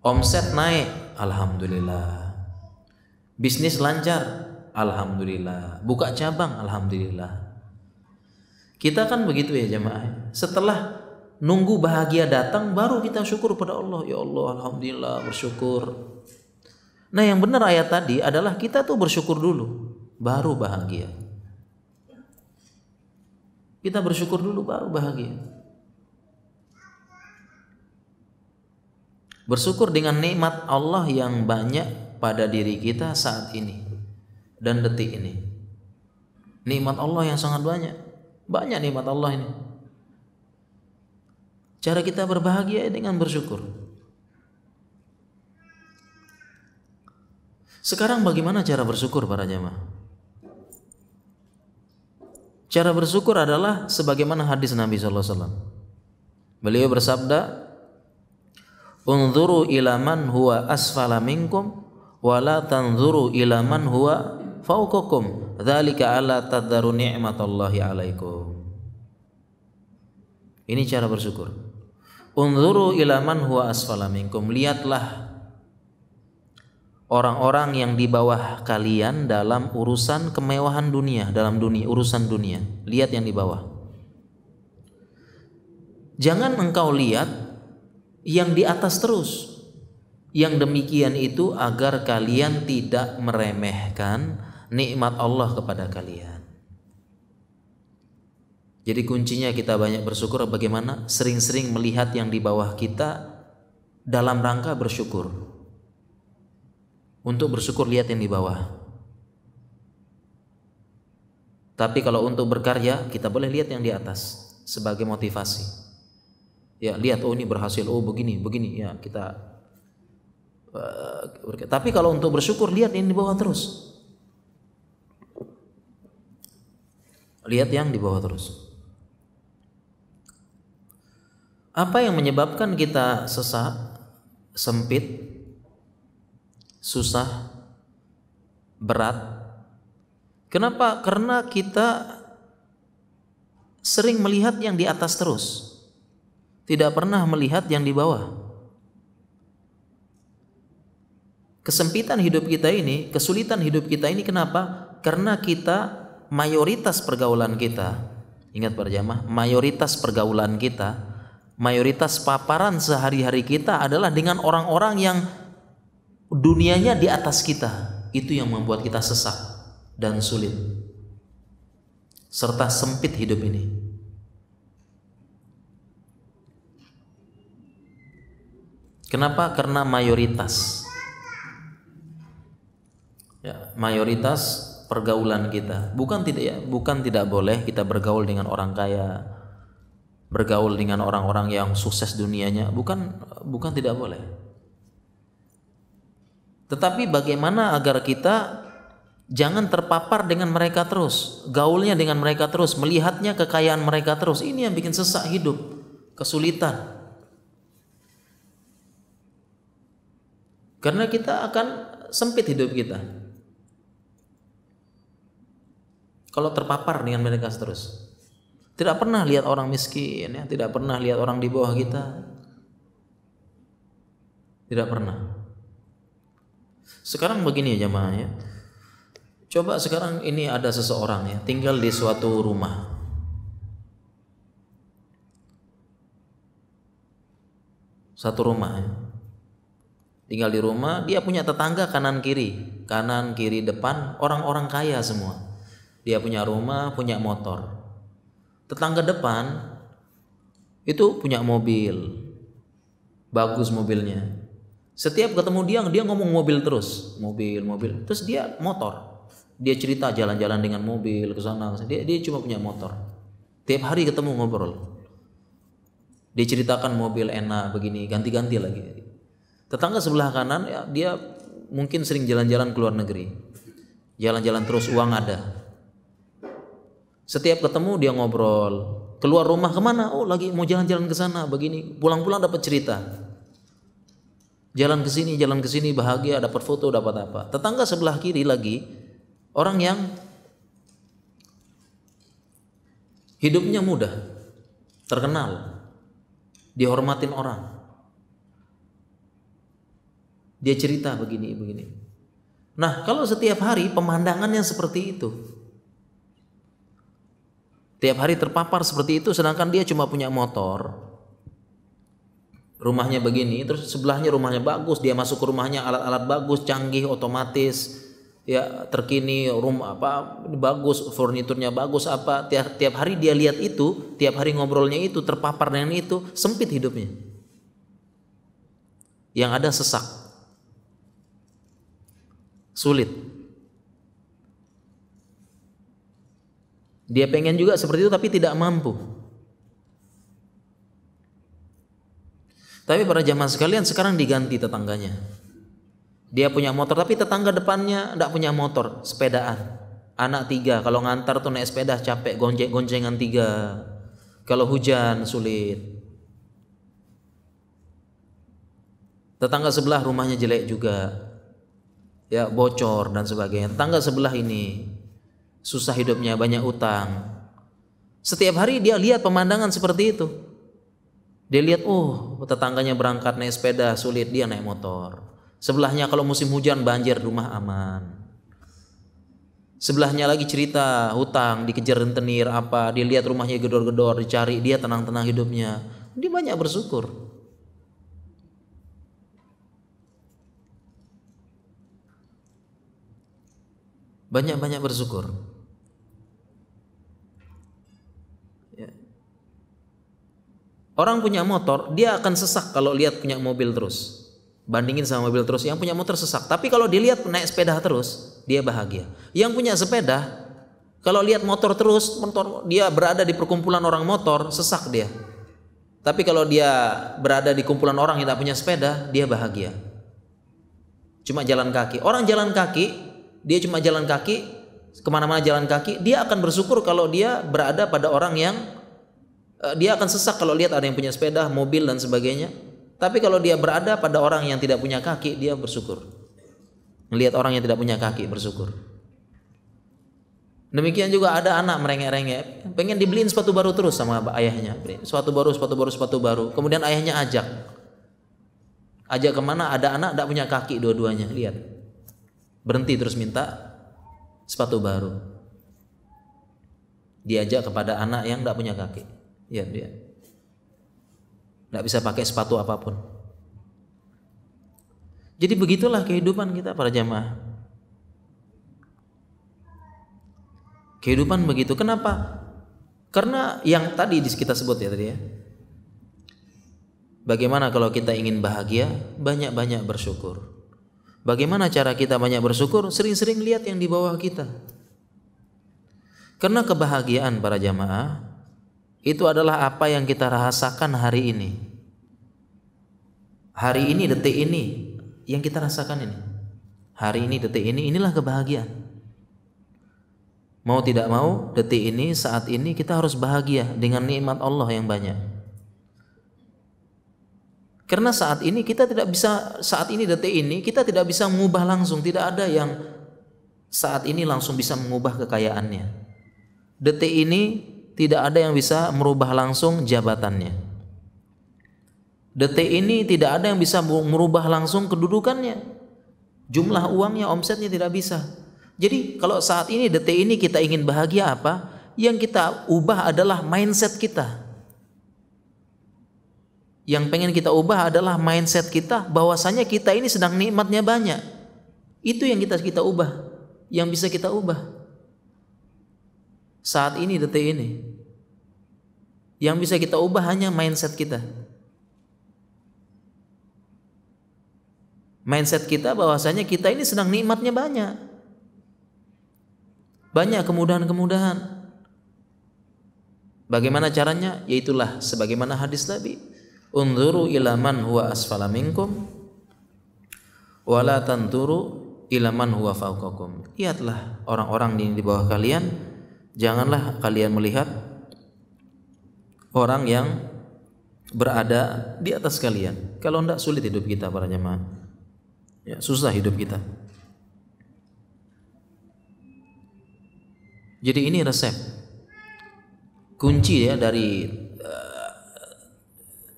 Omset naik alhamdulillah. Bisnis lancar alhamdulillah. Buka cabang alhamdulillah. Kita kan begitu ya jemaah. Setelah nunggu bahagia datang baru kita syukur pada Allah. Ya Allah alhamdulillah bersyukur. Nah yang benar ayat tadi adalah kita tuh bersyukur dulu baru bahagia. Kita bersyukur dulu baru bahagia. Bersyukur dengan nikmat Allah yang banyak pada diri kita saat ini dan detik ini. Nikmat Allah yang sangat banyak. Banyak nikmat Allah ini Cara kita berbahagia dengan bersyukur. Sekarang bagaimana cara bersyukur para jamaah? Cara bersyukur adalah sebagaimana hadis Nabi sallallahu alaihi wasallam. Beliau bersabda, "Unzuru ila man huwa asfala minkum wa la tanzuru ila man huwa fawqakum. Dzalika alla tadharu ni'matallahi alaikum." Ini cara bersyukur. Unzuru ilaman huwa asfala minkum. Lihatlah orang-orang yang di bawah kalian dalam urusan kemewahan dunia, dalam dunia, urusan dunia. Lihat yang di bawah. Jangan engkau lihat yang di atas terus. Yang demikian itu agar kalian tidak meremehkan nikmat Allah kepada kalian. Jadi kuncinya kita banyak bersyukur bagaimana sering-sering melihat yang di bawah kita dalam rangka bersyukur. Untuk bersyukur lihat yang di bawah. Tapi kalau untuk berkarya kita boleh lihat yang di atas sebagai motivasi. Ya, lihat oh ini berhasil, oh begini, begini ya kita uh, tapi kalau untuk bersyukur lihat yang di bawah terus. Lihat yang di bawah terus. Apa yang menyebabkan kita sesak, sempit, susah, berat? Kenapa? Karena kita sering melihat yang di atas terus, tidak pernah melihat yang di bawah. Kesempitan hidup kita ini, kesulitan hidup kita ini kenapa? Karena kita mayoritas pergaulan kita Ingat para jamaah, mayoritas pergaulan kita, mayoritas paparan sehari-hari kita adalah dengan orang-orang yang dunianya di atas kita. Itu yang membuat kita sesak dan sulit. Serta sempit hidup ini. Kenapa? Karena mayoritas. Ya, mayoritas pergaulan kita. Bukan tidak ya, bukan tidak boleh kita bergaul dengan orang kaya, bergaul dengan orang-orang yang sukses dunianya, bukan bukan tidak boleh. Tetapi bagaimana agar kita jangan terpapar dengan mereka terus, gaulnya dengan mereka terus, melihatnya kekayaan mereka terus. Ini yang bikin sesak hidup, kesulitan. Karena kita akan sempit hidup kita. Kalau terpapar dengan mereka terus. Tidak pernah lihat orang miskin ya, tidak pernah lihat orang di bawah kita. Tidak pernah. Sekarang begini ya jemaah ya. Coba sekarang ini ada seseorang ya, tinggal di suatu rumah. Satu rumah ya. Tinggal di rumah, dia punya tetangga kanan kiri, kanan kiri depan orang-orang kaya semua. Dia punya rumah, punya motor. Tetangga depan itu punya mobil. Bagus mobilnya. Setiap ketemu dia, dia ngomong mobil terus, mobil, mobil. Terus dia motor. Dia cerita jalan-jalan dengan mobil ke sana. Dia, dia cuma punya motor. Tiap hari ketemu ngobrol. Dia ceritakan mobil enak begini, ganti-ganti lagi. Tetangga sebelah kanan ya dia mungkin sering jalan-jalan ke luar negeri. Jalan-jalan terus uang ada. Setiap ketemu dia ngobrol. Keluar rumah ke mana? Oh lagi mau jalan-jalan ke sana begini. Pulang-pulang dapat cerita. Jalan ke sini, jalan ke sini bahagia, dapat foto, dapat apa. Tetangga sebelah kiri lagi orang yang hidupnya mudah, terkenal, dihormatin orang. Dia cerita begini, begini. Nah, kalau setiap hari pemandangannya seperti itu, Tiap hari terpapar seperti itu sedangkan dia cuma punya motor. Rumahnya begini, terus sebelahnya rumahnya bagus, dia masuk ke rumahnya alat-alat bagus, canggih, otomatis, ya terkini, rumah apa bagus, furniturnya bagus apa. Tiap, tiap hari dia lihat itu, tiap hari ngobrolnya itu, terpapar dengan itu, sempit hidupnya. Yang ada sesak. Sulit. Dia pengen juga seperti itu tapi tidak mampu. Tapi para jamaah sekalian sekarang diganti tetangganya. Dia punya motor tapi tetangga depannya tidak punya motor, sepedaan. Anak tiga, kalau ngantar tuh naik sepeda capek, gonjeng goncengan tiga. Kalau hujan sulit. Tetangga sebelah rumahnya jelek juga. Ya, bocor dan sebagainya. Tetangga sebelah ini susah hidupnya, banyak utang. Setiap hari dia lihat pemandangan seperti itu. Dia lihat, oh tetangganya berangkat naik sepeda, sulit dia naik motor. Sebelahnya kalau musim hujan banjir, rumah aman. Sebelahnya lagi cerita hutang, dikejar rentenir apa, dia lihat rumahnya gedor-gedor, dicari, dia tenang-tenang hidupnya. Dia banyak bersyukur. Banyak-banyak bersyukur. Orang punya motor, dia akan sesak kalau lihat punya mobil terus. Bandingin sama mobil terus, yang punya motor sesak. Tapi kalau dilihat naik sepeda terus, dia bahagia. Yang punya sepeda, kalau lihat motor terus, motor dia berada di perkumpulan orang motor, sesak dia. Tapi kalau dia berada di kumpulan orang yang tidak punya sepeda, dia bahagia. Cuma jalan kaki. Orang jalan kaki, dia cuma jalan kaki, ke mana-mana jalan kaki, dia akan bersyukur kalau dia berada pada orang yang dia akan sesak kalau lihat ada yang punya sepeda, mobil dan sebagainya. Tapi kalau dia berada pada orang yang tidak punya kaki, dia bersyukur. Melihat orang yang tidak punya kaki bersyukur. Demikian juga ada anak merengek-rengek, pengen dibeliin sepatu baru terus sama ayahnya. Sepatu baru, sepatu baru, sepatu baru. Kemudian ayahnya ajak. Ajak ke mana? Ada anak tidak punya kaki dua-duanya. Lihat. Berhenti terus minta sepatu baru. diajak kepada anak yang tidak punya kaki. Ya dia tidak bisa pakai sepatu apa pun. Jadi begitulah kehidupan kita para jamaah. Kehidupan begitu. Kenapa? Karena yang tadi kita sebut ya tadi ya. Bagaimana kalau kita ingin bahagia? Banyak-banyak bersyukur. Bagaimana cara kita banyak bersyukur? Sering-sering lihat yang di bawah kita. Karena kebahagiaan para jamaah itu adalah apa yang kita rasakan hari ini. Hari ini, detik ini yang kita rasakan ini. Hari ini, detik ini, inilah kebahagiaan. Mau tidak mau, detik ini, saat ini kita harus bahagia dengan nikmat Allah yang banyak. Karena saat ini kita tidak bisa, saat ini detik ini kita tidak bisa mengubah langsung. Tidak ada yang saat ini langsung bisa mengubah kekayaannya. Detik ini tidak ada yang bisa merubah langsung jabatannya. Detik ini tidak ada yang bisa merubah langsung kedudukannya. Jumlah uangnya, omsetnya tidak bisa. Jadi kalau saat ini detik ini kita ingin bahagia apa? Yang kita ubah adalah mindset kita. Yang pengen kita ubah adalah mindset kita bahwasanya kita ini sedang nikmatnya banyak. Itu yang kita kita ubah, yang bisa kita ubah. Saat ini detik ini. Yang bisa kita ubah hanya mindset kita. Mindset kita bahwasanya kita ini sedang nikmatnya banyak. Banyak kemudahan-kemudahan. Bagaimana caranya? Yaitulah sebagaimana hadis Nabi. Unzuru ila man huwa asfala minkum wala tanturu ila man huwa fawqakum. Lihatlah orang-orang di bawah kalian, janganlah kalian melihat orang yang berada di atas kalian. Kalau tidak sulit hidup kita para jemaah. Ya, susah hidup kita. Jadi ini resep. Kunci ya dari uh,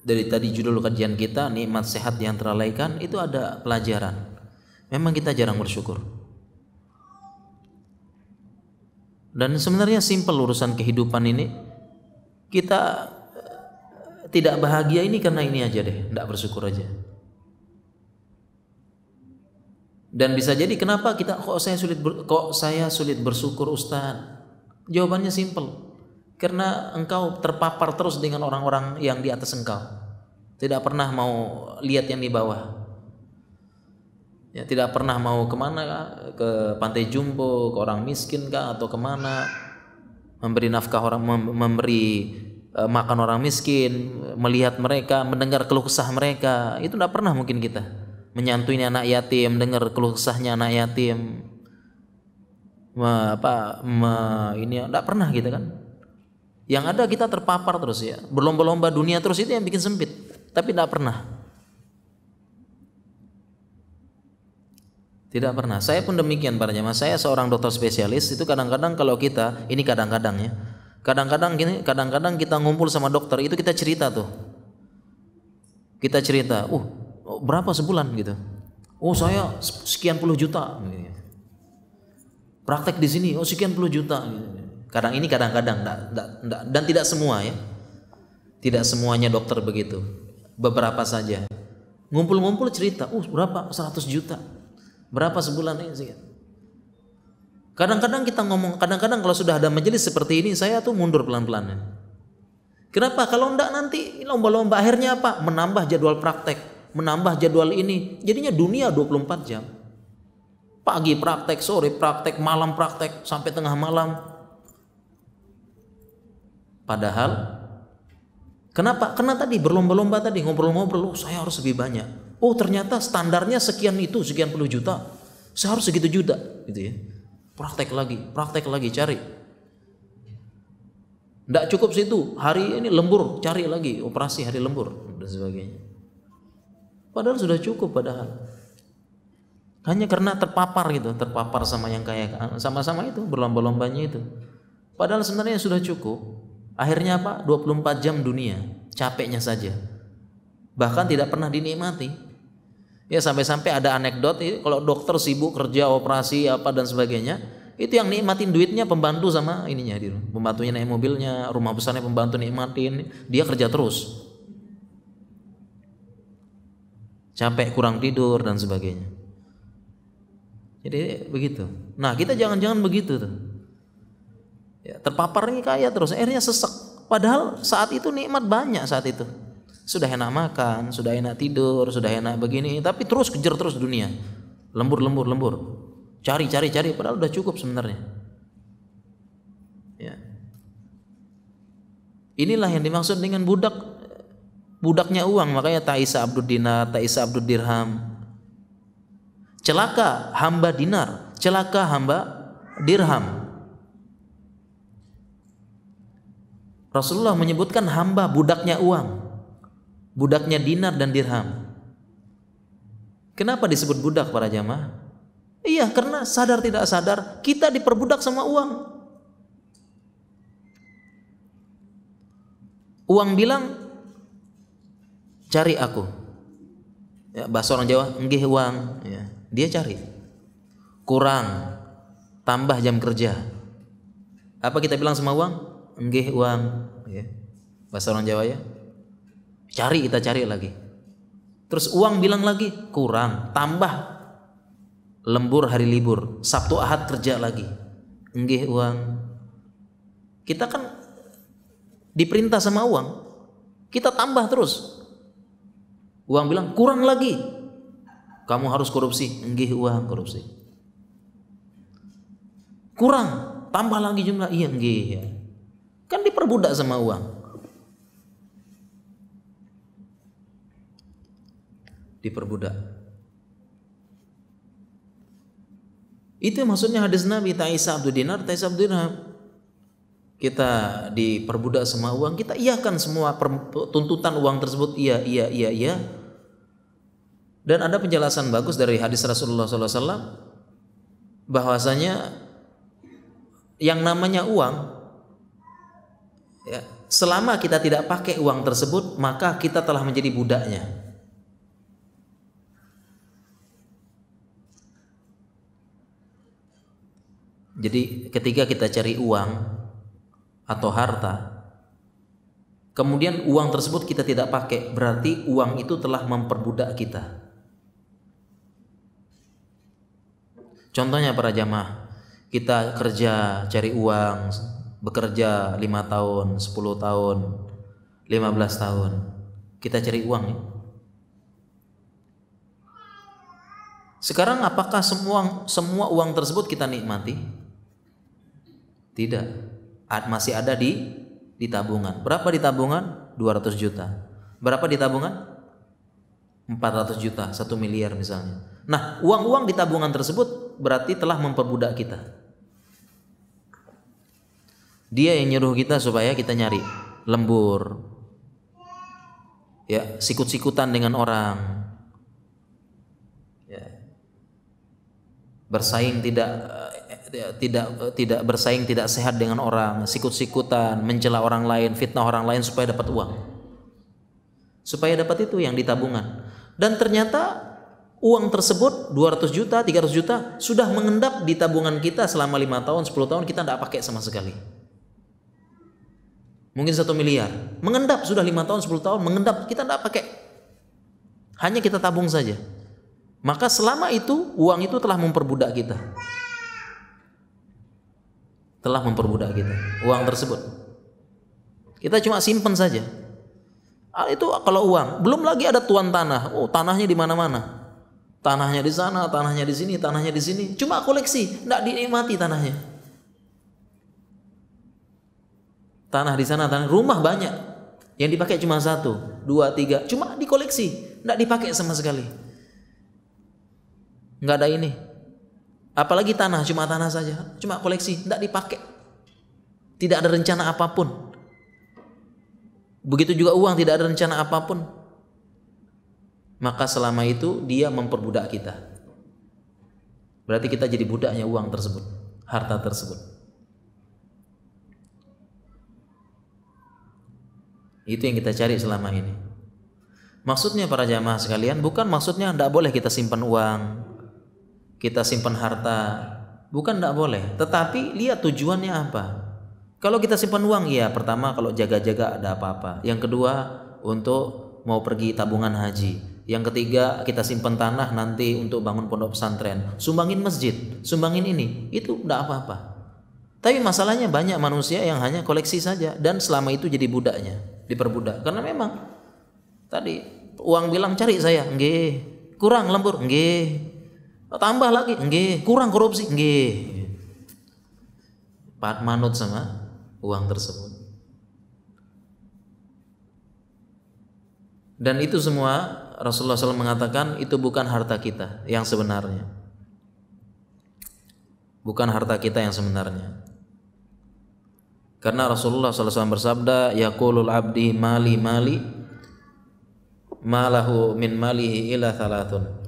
dari tadi judul kajian kita nikmat sehat yang terlalaikan itu ada pelajaran. Memang kita jarang bersyukur. Dan sebenarnya simpel urusan kehidupan ini. Kita eh, tidak bahagia ini karena ini aja deh, tidak bersyukur aja. Dan bisa jadi kenapa kita kok saya sulit ber, kok saya sulit bersyukur Ustaz? Jawabannya simple. Karena engkau terpapar terus dengan orang-orang yang di atas engkau. Tidak pernah mau lihat yang di bawah. Ya, tidak pernah mau ke mana ke pantai jumbo, ke orang miskin kah atau ke mana memberi nafkah orang memberi uh, makan orang miskin, melihat mereka, mendengar keluh kesah mereka, itu tidak pernah mungkin kita menyantuni anak yatim, dengar keluh kesahnya anak yatim. Me, apa me, ini enggak pernah gitu kan. Yang ada kita terpapar terus ya. Berlomba-lomba dunia terus itu yang bikin sempit. Tapi tidak pernah. Tidak pernah. Saya pun demikian para jemaah. Saya seorang dokter spesialis itu kadang-kadang kalau kita ini kadang-kadang ya. Kadang-kadang gini, kadang-kadang kita ngumpul sama dokter itu kita cerita tuh. Kita cerita, uh oh, berapa sebulan? Gitu. Oh saya sekian puluh juta. Praktek di sini oh sekian puluh juta. Kadang ini kadang-kadang dan tidak semua ya. Tidak semuanya dokter begitu. Beberapa saja. Ngumpul-ngumpul cerita uh berapa? 100 juta berapa sebulan ini sih kadang-kadang kita ngomong kadang-kadang kalau sudah ada majelis seperti ini saya tuh mundur pelan-pelan Kenapa? Kalau enggak nanti lomba-lomba akhirnya apa? Menambah jadwal praktek menambah jadwal ini. Jadinya dunia 24 jam. Pagi praktek, sore praktek, malam praktek, sampai tengah malam. Padahal, kenapa? Karena tadi berlomba-lomba tadi, ngobrol-ngobrol, oh saya harus lebih banyak. Oh ternyata standarnya sekian itu, sekian puluh juta. Harus segitu juta, gitu ya. Praktek lagi, praktek lagi, cari. Tidak cukup situ, hari ini lembur, cari lagi, operasi hari lembur, dan sebagainya. Padahal sudah cukup padahal. Hanya karena terpapar gitu, terpapar sama yang kayak sama-sama itu berlomba-lombanya itu. Padahal sebenarnya sudah cukup. Akhirnya apa? 24 jam dunia, capeknya saja. Bahkan tidak pernah dinikmati. Ya sampai-sampai ada anekdot kalau dokter sibuk kerja operasi apa dan sebagainya, Itu yang nikmatin duitnya pembantu sama ininya dia. Pembantunya naik mobilnya, rumah besarnya pembantu nikmatin, dia kerja terus. Capek kurang tidur dan sebagainya. Jadi begitu. Nah, kita jangan-jangan begitu tuh. Ya, terpapar ini kaya terus, akhirnya sesek. Padahal saat itu nikmat banyak saat itu. Sudah enak makan, sudah enak tidur, sudah enak begini, tapi terus kejar terus dunia. Lembur, lembur, lembur. Cari, cari, cari, padahal udah cukup sebenarnya. Ya. Inilah yang dimaksud dengan budak budaknya uang, makanya Taisa Abdul Dinar, Taisa Abdul Dirham. Celaka hamba dinar, celaka hamba dirham. Rasulullah menyebutkan hamba budaknya uang, budaknya dinar dan dirham. Kenapa disebut budak para jamaah? Iya, karena sadar tidak sadar kita diperbudak sama uang. Uang bilang cari aku. Ya, bahasa orang Jawa, enggih uang. Ya, dia cari. Kurang, tambah jam kerja. Apa kita bilang sama uang? Enggih uang. Ya. Bahasa orang Jawa ya. Cari kita cari lagi. Terus uang bilang lagi kurang, tambah lembur hari libur, Sabtu Ahad kerja lagi. Enggih uang. Kita kan diperintah sama uang, kita tambah terus. Uang bilang kurang lagi. Kamu harus korupsi, enggih uang korupsi. Kurang, tambah lagi jumlah, iya enggih ya. Kan diperbudak sama uang. Diperbudak. Itu maksudnya hadis Nabi Ta'isa Abdul Dinar, Ta'isa Abdul Dirham. Kita diperbudak semua uang, kita iakan semua tuntutan uang tersebut, iya, iya, iya, iya. Dan ada penjelasan bagus dari hadis Rasulullah SAW bahwasanya yang namanya uang, ya, selama kita tidak pakai uang tersebut, maka kita telah menjadi budaknya. Jadi ketika kita cari uang atau harta, kemudian uang tersebut kita tidak pakai, berarti uang itu telah memperbudak kita. Contohnya para jamaah, kita kerja cari uang, bekerja 5 tahun, 10 tahun, 15 tahun. Kita cari uang ya. Sekarang apakah semua semua uang tersebut kita nikmati? Tidak. Masih ada di di tabungan. Berapa di tabungan? 200 juta. Berapa di tabungan? 400 juta, 1 miliar misalnya. Nah, uang-uang di tabungan tersebut berarti telah memperbudak kita. Dia yang nyuruh kita supaya kita nyari lembur. Ya, sikut-sikutan dengan orang. Ya. Bersaing tidak tidak tidak bersaing tidak sehat dengan orang sikut-sikutan mencela orang lain fitnah orang lain supaya dapat uang. Supaya dapat itu yang ditabungan. Dan ternyata uang tersebut 200 juta 300 juta sudah mengendap di tabungan kita selama lima tahun 10 tahun kita tidak pakai sama sekali. Mungkin satu miliar. Mengendap sudah lima tahun 10 tahun mengendap kita tidak pakai. Hanya kita tabung saja. Maka selama itu uang itu telah memperbudak kita telah memperbudak kita. Uang tersebut. Kita cuma simpan saja. Ah, itu kalau uang belum lagi ada tuan tanah. Oh tanahnya di mana-mana. Tanahnya di sana tanahnya di sini tanahnya di sini. Cuma koleksi tidak dinikmati tanahnya. Tanah di sana tanah rumah banyak. Yang dipakai cuma satu dua tiga. Cuma dikoleksi tidak dipakai sama sekali. Nggak ada ini Apalagi tanah, cuma tanah saja, cuma koleksi, tidak dipakai. Tidak ada rencana apa pun. Begitu juga uang tidak ada rencana apa pun. Maka selama itu dia memperbudak kita. Berarti kita jadi budaknya uang tersebut, harta tersebut. Itu yang kita cari selama ini. Maksudnya para jamaah sekalian bukan maksudnya tidak boleh kita simpan uang, kita simpan harta Bukan tidak boleh, tetapi lihat tujuannya apa. Kalau kita simpan uang ya pertama kalau jaga-jaga ada apa-apa. Yang kedua untuk mau pergi tabungan haji. Yang ketiga kita simpan tanah nanti untuk bangun pondok pesantren. Sumbangin masjid, sumbangin ini, itu tidak apa-apa. Tapi masalahnya banyak manusia yang hanya koleksi saja dan selama itu jadi budaknya, diperbudak. Karena memang tadi uang bilang cari saya, nggih. Kurang lembur, nggih tambah lagi. Nggih. Kurang korupsi. Nggih. Pak manut sama uang tersebut. Dan itu semua Rasulullah SAW mengatakan itu bukan harta kita yang sebenarnya. Bukan harta kita yang sebenarnya. Karena Rasulullah SAW bersabda yaqulul abdi mali mali malahu min malihi ila thalathun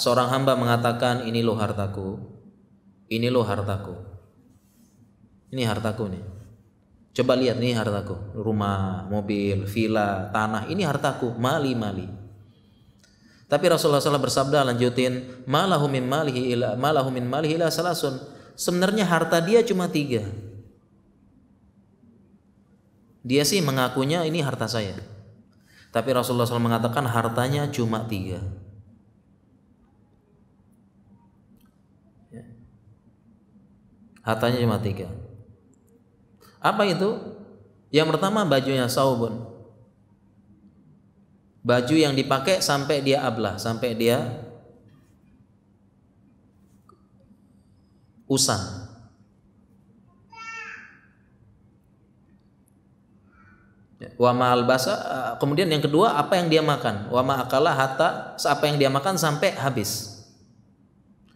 seorang hamba mengatakan ini lo hartaku. Ini lo hartaku. Ini hartaku nih. Coba lihat nih hartaku. Rumah mobil villa tanah. Ini hartaku. Mali mali tapi Rasulullah SAW bersabda lanjutin malahu min malihi ila malahu min malihi ila salasun. Sebenarnya harta dia cuma tiga. Dia sih mengakunya ini harta saya. Tapi Rasulullah SAW mengatakan hartanya cuma tiga Hartanya cuma tiga. Apa itu? Yang pertama bajunya saubun. Baju yang dipakai sampai dia ablah, sampai dia usang. Wa albasa kemudian yang kedua apa yang dia makan? Wa akala hatta apa yang dia makan sampai habis.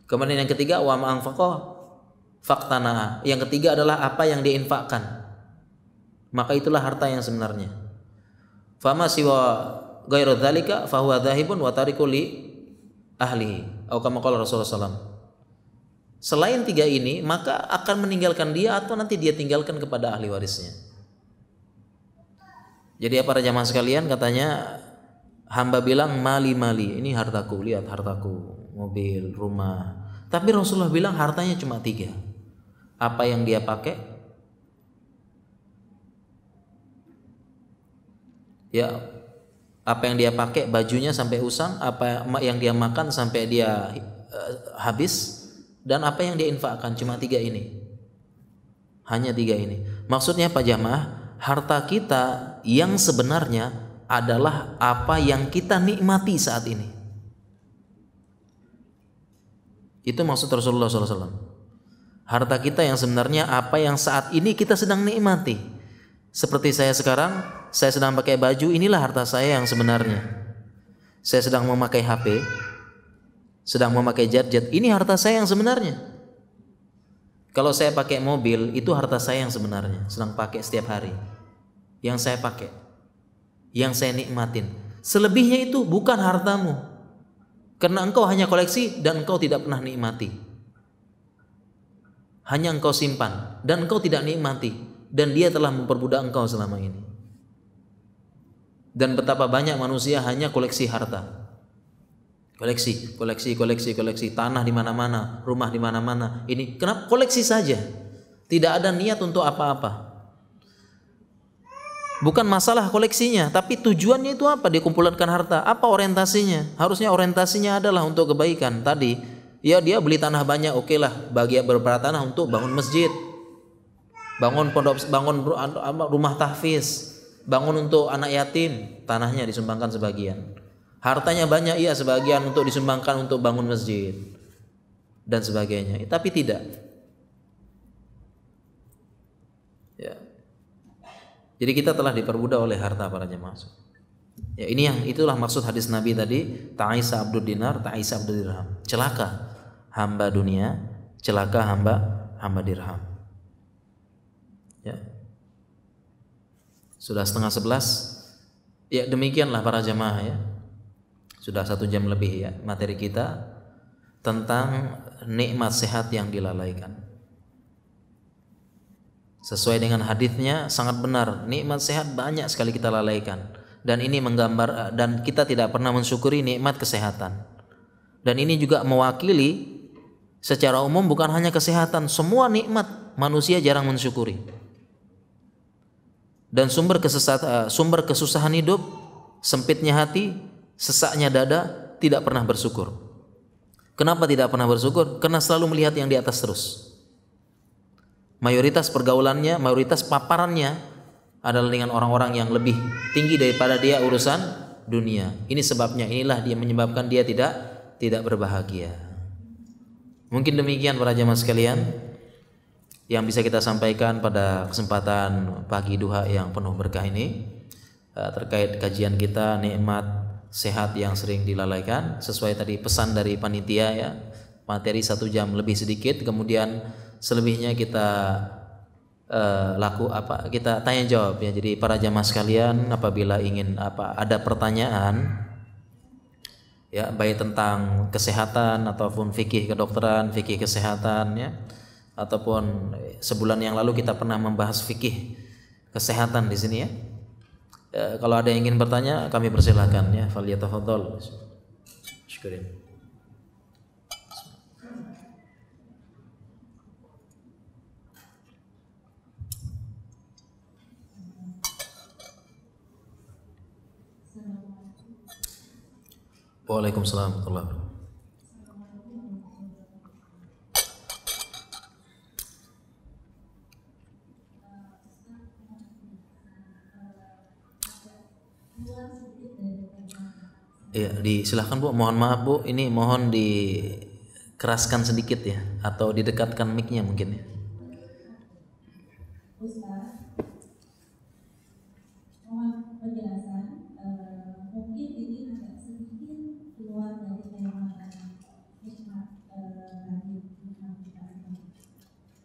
Kemudian yang ketiga wa ma'anfaqah faktana. Yang ketiga adalah apa yang dia infakkan. Maka itulah harta yang sebenarnya. Fama siwa ghairu dzalika fahuwa dzahibun wa tariku li ahlihi. Atau kama qala Rasulullah SAW. Selain tiga ini, maka akan meninggalkan dia atau nanti dia tinggalkan kepada ahli warisnya. Jadi para jamaah sekalian katanya hamba bilang mali mali ini hartaku lihat hartaku mobil rumah tapi Rasulullah bilang hartanya cuma tiga apa yang dia pakai? Ya apa yang dia pakai? Bajunya sampai usang? Apa yang dia makan sampai dia uh, habis? Dan apa yang dia infakkan? Cuma tiga ini. Hanya tiga ini. Maksudnya apa jamaah harta kita yang sebenarnya adalah apa yang kita nikmati saat ini. Itu maksud Rasulullah SAW harta kita yang sebenarnya apa yang saat ini kita sedang nikmati. Seperti saya sekarang, saya sedang pakai baju, inilah harta saya yang sebenarnya. Saya sedang memakai HP, sedang memakai jet-jet, ini harta saya yang sebenarnya. Kalau saya pakai mobil, itu harta saya yang sebenarnya, sedang pakai setiap hari. Yang saya pakai, yang saya nikmatin. Selebihnya itu bukan hartamu. Karena engkau hanya koleksi dan engkau tidak pernah nikmati hanya engkau simpan dan engkau tidak nikmati dan dia telah memperbudak engkau selama ini. Dan betapa banyak manusia hanya koleksi harta. Koleksi, koleksi, koleksi, koleksi tanah di mana-mana, rumah di mana-mana. Ini kenapa koleksi saja? Tidak ada niat untuk apa-apa. Bukan masalah koleksinya, tapi tujuannya itu apa? Dia kumpulkan harta. Apa orientasinya? Harusnya orientasinya adalah untuk kebaikan. Tadi ya dia beli tanah banyak oke okay lah bagi beberapa tanah untuk bangun masjid. Bangun pondok bangun rumah tahfiz. Bangun untuk anak yatim. Tanahnya disumbangkan sebagian. Hartanya banyak iya sebagian untuk disumbangkan untuk bangun masjid. Dan sebagainya. Tapi tidak. Ya. Jadi kita telah diperbudak oleh harta para jemaah. Ya, ini yang itulah maksud hadis Nabi tadi, ta'isa abdul dinar, ta'isa abdul dirham. Celaka hamba dunia, celaka hamba hamba dirham. Ya. Sudah setengah sebelas. Ya demikianlah para jamaah ya. Sudah satu jam lebih ya materi kita tentang nikmat sehat yang dilalaikan. Sesuai dengan hadisnya sangat benar, nikmat sehat banyak sekali kita lalaikan dan ini menggambar dan kita tidak pernah mensyukuri nikmat kesehatan. Dan ini juga mewakili secara umum bukan hanya kesehatan, semua nikmat manusia jarang mensyukuri. Dan sumber kesesat, eh, sumber kesusahan hidup, sempitnya hati, sesaknya dada, tidak pernah bersyukur. Kenapa tidak pernah bersyukur? Karena selalu melihat yang di atas terus. Mayoritas pergaulannya, mayoritas paparannya adalah dengan orang-orang yang lebih tinggi daripada dia urusan dunia. Ini sebabnya inilah dia menyebabkan dia tidak tidak berbahagia. Mungkin demikian para jemaah sekalian yang bisa kita sampaikan pada kesempatan pagi duha yang penuh berkah ini eh, terkait kajian kita nikmat sehat yang sering dilalaikan. Sesuai tadi pesan dari panitia ya materi satu jam lebih sedikit kemudian selebihnya kita uh, laku apa kita tanya jawab ya. Jadi para jamaah sekalian apabila ingin apa ada pertanyaan ya baik tentang kesehatan ataupun fikih kedokteran fikih kesehatan ya ataupun sebulan yang lalu kita pernah membahas fikih kesehatan di sini ya Ya, kalau ada yang ingin bertanya, kami persilahkan ya. Faliyatafadhal. Syukurin. Waalaikumsalam warahmatullahi wabarakatuh. Iya, disilahkan Bu. Mohon maaf Bu, ini mohon dikeraskan sedikit ya, atau didekatkan micnya mungkin ya.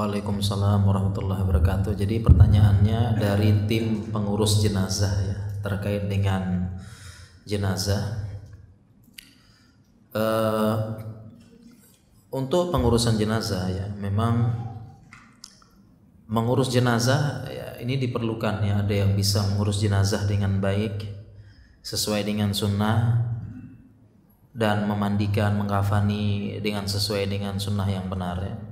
Waalaikumsalam warahmatullahi wabarakatuh. Jadi pertanyaannya dari tim pengurus jenazah ya terkait dengan jenazah. Uh, untuk pengurusan jenazah ya memang mengurus jenazah ya ini diperlukan ya ada yang bisa mengurus jenazah dengan baik sesuai dengan sunnah dan memandikan mengkafani dengan sesuai dengan sunnah yang benar ya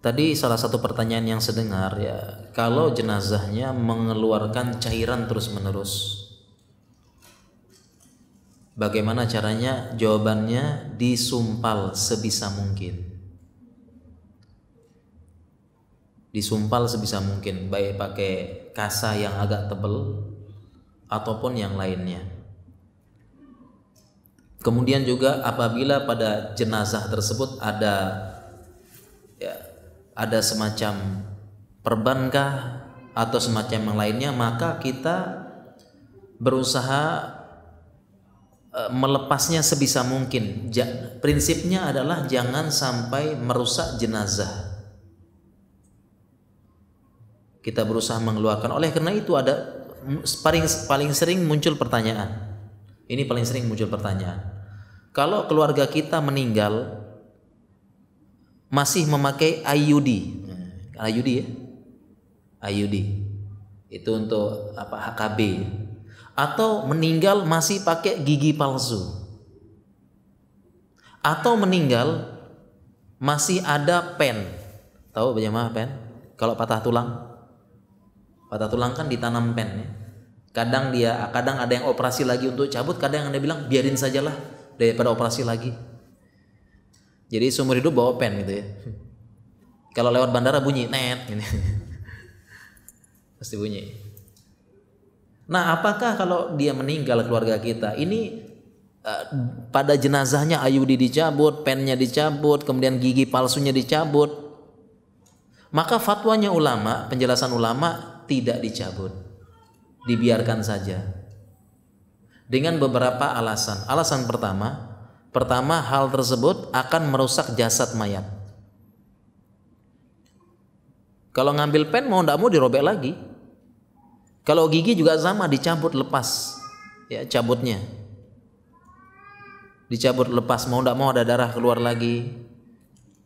Tadi salah satu pertanyaan yang sedengar ya, kalau jenazahnya mengeluarkan cairan terus-menerus. Bagaimana caranya? Jawabannya disumpal sebisa mungkin. Disumpal sebisa mungkin, baik pakai kasa yang agak tebal ataupun yang lainnya. Kemudian juga apabila pada jenazah tersebut ada ya, ada semacam perbankah atau semacam yang lainnya maka kita berusaha eh, melepasnya sebisa mungkin. Prinsipnya adalah jangan sampai merusak jenazah. Kita berusaha mengeluarkan. Oleh karena itu ada paling paling sering muncul pertanyaan. Ini paling sering muncul pertanyaan. Kalau keluarga kita meninggal masih memakai IUD. IUD ya? IUD. Itu untuk apa HKB. Atau meninggal masih pakai gigi palsu. Atau meninggal masih ada pen. Tahu bagaimana pen? Kalau patah tulang, patah tulang kan ditanam pen ya. Kadang dia, kadang ada yang operasi lagi untuk cabut, kadang yang bilang biarin sajalah daripada operasi lagi. Jadi seumur hidup bawa pen gitu ya. Kalau lewat bandara bunyi net ini. Pasti bunyi. Nah, apakah kalau dia meninggal keluarga kita, ini uh, pada jenazahnya ayudi dicabut, pennya dicabut, kemudian gigi palsunya dicabut, maka fatwanya ulama, penjelasan ulama tidak dicabut. Dibiarkan saja. Dengan beberapa alasan. Alasan pertama, pertama hal tersebut akan merusak jasad mayat. Kalau ngambil pen mau tidak mau dirobek lagi. Kalau gigi juga sama dicabut lepas ya cabutnya. Dicabut lepas mau tidak mau ada darah keluar lagi.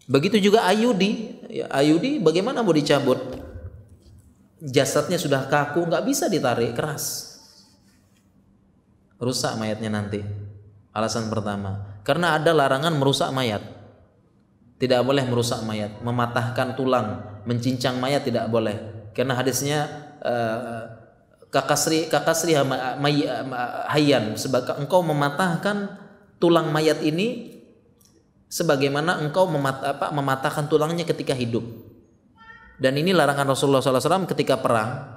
Begitu juga ayudi, ya, ayudi bagaimana mau dicabut? jasadnya sudah kaku nggak bisa ditarik keras rusak mayatnya nanti alasan pertama karena ada larangan merusak mayat tidak boleh merusak mayat mematahkan tulang mencincang mayat tidak boleh karena hadisnya uh, kakasri kakasri hayyan sebagai engkau mematahkan tulang mayat ini sebagaimana engkau mematahkan tulangnya ketika hidup dan ini larangan Rasulullah SAW ketika perang.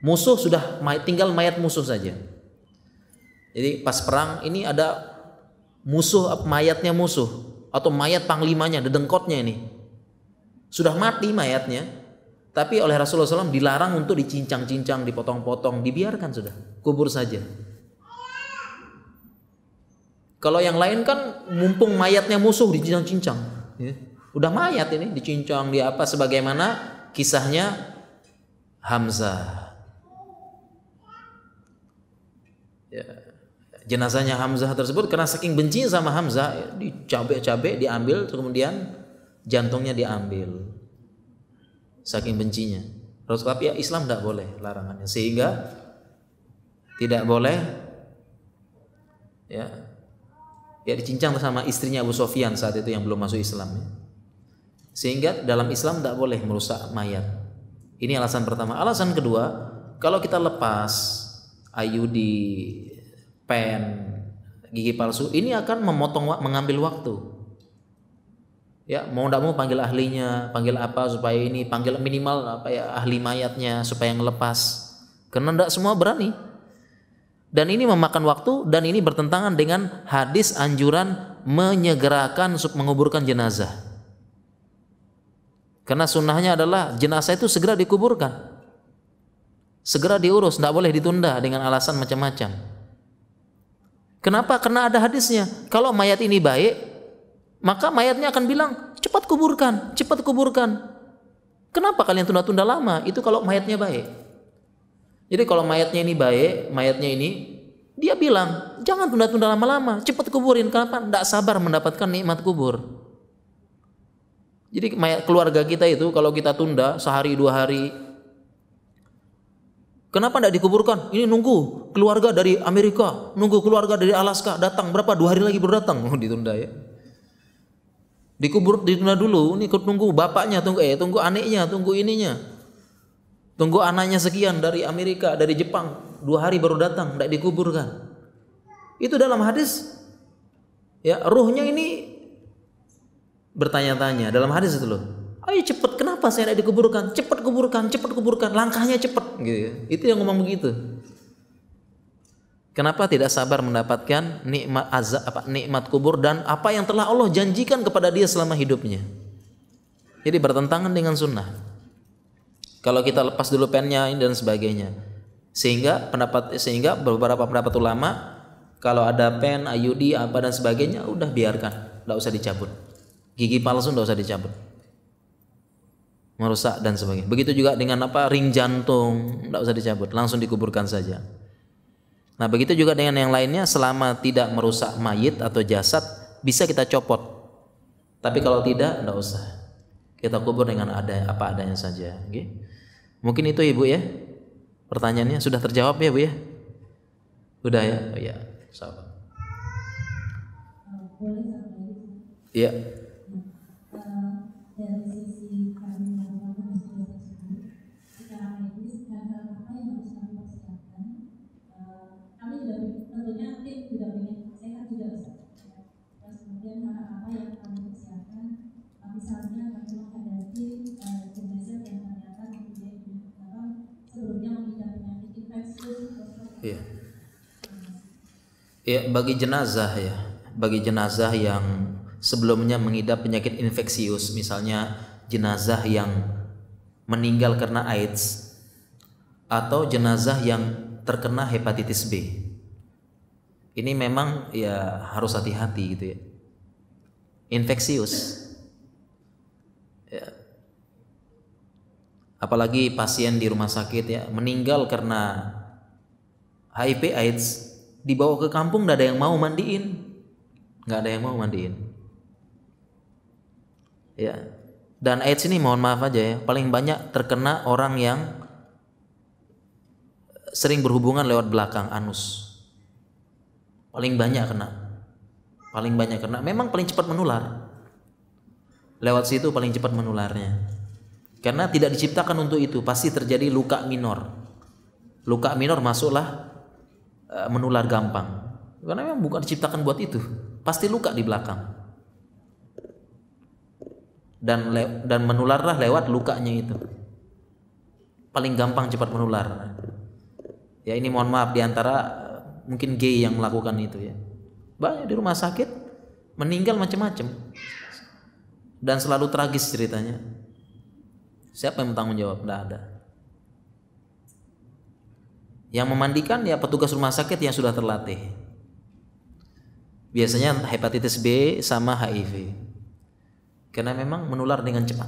Musuh sudah tinggal mayat musuh saja. Jadi pas perang ini ada musuh mayatnya musuh. Atau mayat panglimanya, dedengkotnya ini. Sudah mati mayatnya, tapi oleh Rasulullah SAW dilarang untuk dicincang-cincang, dipotong-potong, dibiarkan sudah, kubur saja. Kalau yang lain kan mumpung mayatnya musuh dicincang-cincang. Ya. Udah mayat ini dicincang di apa sebagaimana kisahnya Hamzah. Ya, jenazahnya Hamzah tersebut karena saking benci sama Hamzah dicabek-cabek diambil kemudian jantungnya diambil saking bencinya Rasulullah ya Islam tidak boleh larangannya sehingga tidak boleh ya ya dicincang sama istrinya Abu Sofyan saat itu yang belum masuk Islam ya. Sehingga dalam Islam tidak boleh merusak mayat. Ini alasan pertama. Alasan kedua, kalau kita lepas IUD, pen, gigi palsu, ini akan memotong mengambil waktu. Ya, mau tidak mau panggil ahlinya, panggil apa supaya ini, panggil minimal apa ya ahli mayatnya supaya ngelepas. Karena tidak semua berani. Dan ini memakan waktu dan ini bertentangan dengan hadis anjuran menyegerakan menguburkan jenazah. Karena sunnahnya adalah jenazah itu segera dikuburkan. Segera diurus, tidak boleh ditunda dengan alasan macam-macam. Kenapa? Karena ada hadisnya. Kalau mayat ini baik, maka mayatnya akan bilang, cepat kuburkan, cepat kuburkan. Kenapa kalian tunda-tunda lama? Itu kalau mayatnya baik. Jadi kalau mayatnya ini baik, mayatnya ini, dia bilang, jangan tunda-tunda lama-lama, cepat kuburin. Kenapa? Tidak sabar mendapatkan nikmat kubur. Jadi keluarga kita itu kalau kita tunda sehari dua hari, kenapa tidak dikuburkan? Ini nunggu keluarga dari Amerika, nunggu keluarga dari Alaska datang berapa dua hari lagi baru datang, oh, ditunda ya. Dikubur ditunda dulu, ini tunggu bapaknya, tunggu eh tunggu anaknya, tunggu ininya. Tunggu anaknya sekian dari Amerika, dari Jepang, dua hari baru datang, tidak dikuburkan. Itu dalam hadis. Ya, ruhnya ini bertanya-tanya dalam hadis itu loh. Ayo cepet, kenapa saya tidak dikuburkan? Cepat kuburkan, cepat kuburkan, langkahnya cepat. Gitu. Ya. Itu yang ngomong begitu. Kenapa tidak sabar mendapatkan nikmat azab apa nikmat kubur dan apa yang telah Allah janjikan kepada dia selama hidupnya? Jadi bertentangan dengan sunnah. Kalau kita lepas dulu pennya dan sebagainya. Sehingga pendapat sehingga beberapa pendapat ulama kalau ada pen, IUD, apa dan sebagainya, udah biarkan, nggak usah dicabut. Gigi palsu nggak usah dicabut, merusak dan sebagainya. Begitu juga dengan apa ring jantung, nggak usah dicabut, langsung dikuburkan saja. Nah begitu juga dengan yang lainnya, selama tidak merusak mayit atau jasad, bisa kita copot. Tapi kalau tidak, nggak usah. Kita kubur dengan ada apa adanya saja. Okay? Mungkin itu ibu ya. Pertanyaannya sudah terjawab ya bu ya? Udah ya? Oh, ya. Sahabat. Iya. Bagi jenazah ya, bagi jenazah yang sebelumnya mengidap penyakit infeksius, misalnya jenazah yang meninggal karena AIDS atau jenazah yang terkena hepatitis B. Ini memang ya harus hati-hati gitu ya. Infeksius. Ya. Apalagi pasien di rumah sakit ya meninggal karena HIV AIDS dibawa ke kampung nggak ada yang mau mandiin. Nggak ada yang mau mandiin. Ya. Dan AIDS ini mohon maaf aja ya paling banyak terkena orang yang sering berhubungan lewat belakang anus. Paling banyak kena. Paling banyak kena. Memang paling cepat menular. Lewat situ paling cepat menularnya. Karena tidak diciptakan untuk itu. Pasti terjadi luka minor. Luka minor masuklah menular gampang. Karena memang bukan diciptakan buat itu. Pasti luka di belakang. Dan dan menularlah lewat lukanya itu. Paling gampang cepat menular. Ya ini mohon maaf di antara eh, mungkin gay yang melakukan itu ya. Banyak di rumah sakit meninggal macam-macam. Dan selalu tragis ceritanya. Siapa yang bertanggung jawab? Tidak ada. Yang memandikan ya petugas rumah sakit yang sudah terlatih. Biasanya hepatitis B sama HIV. Karena memang menular dengan cepat.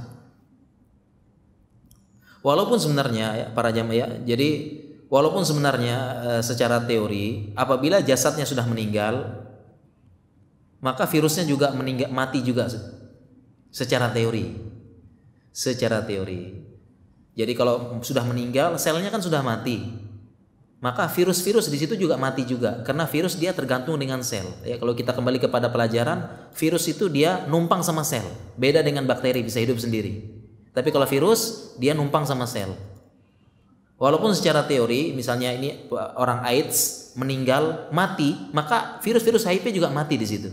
Walaupun sebenarnya ya, para jamaah ya, jadi walaupun sebenarnya e, secara teori apabila jasadnya sudah meninggal maka virusnya juga meninggal mati juga secara teori. Secara teori. Jadi kalau sudah meninggal selnya kan sudah mati maka virus-virus di situ juga mati juga karena virus dia tergantung dengan sel. Ya kalau kita kembali kepada pelajaran virus itu dia numpang sama sel. Beda dengan bakteri bisa hidup sendiri. Tapi kalau virus dia numpang sama sel. Walaupun secara teori misalnya ini orang AIDS meninggal mati maka virus-virus HIV juga mati di situ.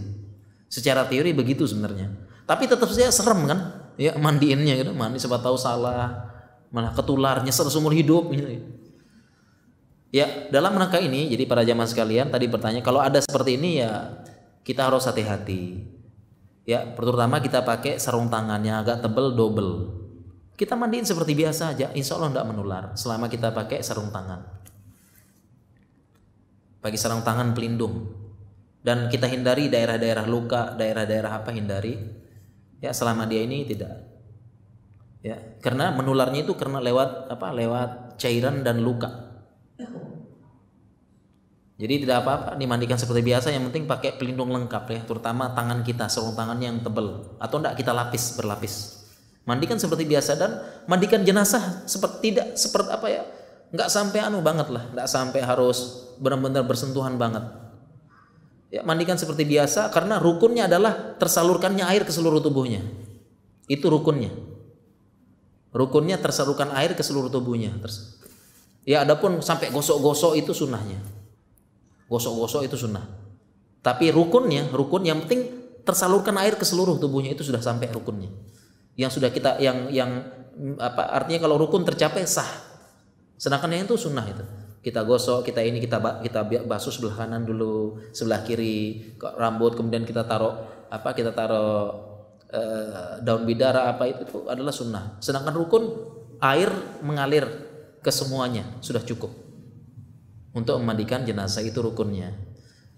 Secara teori begitu sebenarnya. Tapi tetap saja serem kan? Ya mandiinnya gitu mandi sebab tahu salah malah ketularnya seumur hidup gitu Ya, dalam rangka ini, jadi para jamaah sekalian tadi bertanya, kalau ada seperti ini ya kita harus hati-hati. Ya, terutama kita pakai sarung tangan yang agak tebal double. Kita mandiin seperti biasa aja, insya Allah tidak menular selama kita pakai sarung tangan. Pakai sarung tangan pelindung. Dan kita hindari daerah-daerah luka, daerah-daerah apa hindari. Ya, selama dia ini tidak. Ya, karena menularnya itu karena lewat apa? Lewat cairan dan luka jadi tidak apa-apa dimandikan seperti biasa yang penting pakai pelindung lengkap ya, terutama tangan kita, sarung tangan yang tebal atau enggak kita lapis berlapis. Mandikan seperti biasa dan mandikan jenazah seperti tidak seperti apa ya? Enggak sampai anu banget lah, enggak sampai harus benar-benar bersentuhan banget. Ya, mandikan seperti biasa karena rukunnya adalah tersalurkannya air ke seluruh tubuhnya. Itu rukunnya. Rukunnya tersalurkan air ke seluruh tubuhnya. Ya, adapun sampai gosok-gosok itu sunnahnya gosok-gosok itu sunnah. Tapi rukunnya, rukun yang penting tersalurkan air ke seluruh tubuhnya itu sudah sampai rukunnya. Yang sudah kita yang yang apa artinya kalau rukun tercapai sah. Sedangkan yang itu sunnah itu. Kita gosok, kita ini kita kita basuh sebelah kanan dulu, sebelah kiri rambut, kemudian kita taruh apa kita taruh uh, daun bidara apa itu, itu adalah sunnah. Sedangkan rukun air mengalir ke semuanya sudah cukup untuk memandikan jenazah itu rukunnya.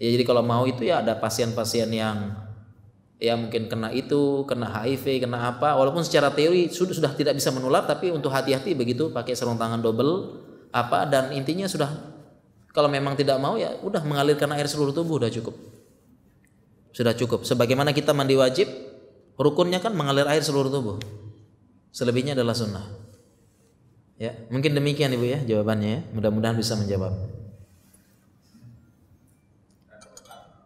Ya, jadi kalau mau itu ya ada pasien-pasien yang ya mungkin kena itu, kena HIV, kena apa, walaupun secara teori sudah sudah tidak bisa menular, tapi untuk hati-hati begitu pakai sarung tangan double apa dan intinya sudah kalau memang tidak mau ya udah mengalirkan air seluruh tubuh udah cukup. Sudah cukup. Sebagaimana kita mandi wajib, rukunnya kan mengalir air seluruh tubuh. Selebihnya adalah sunnah. Ya, mungkin demikian Ibu ya jawabannya ya. Mudah-mudahan bisa menjawab.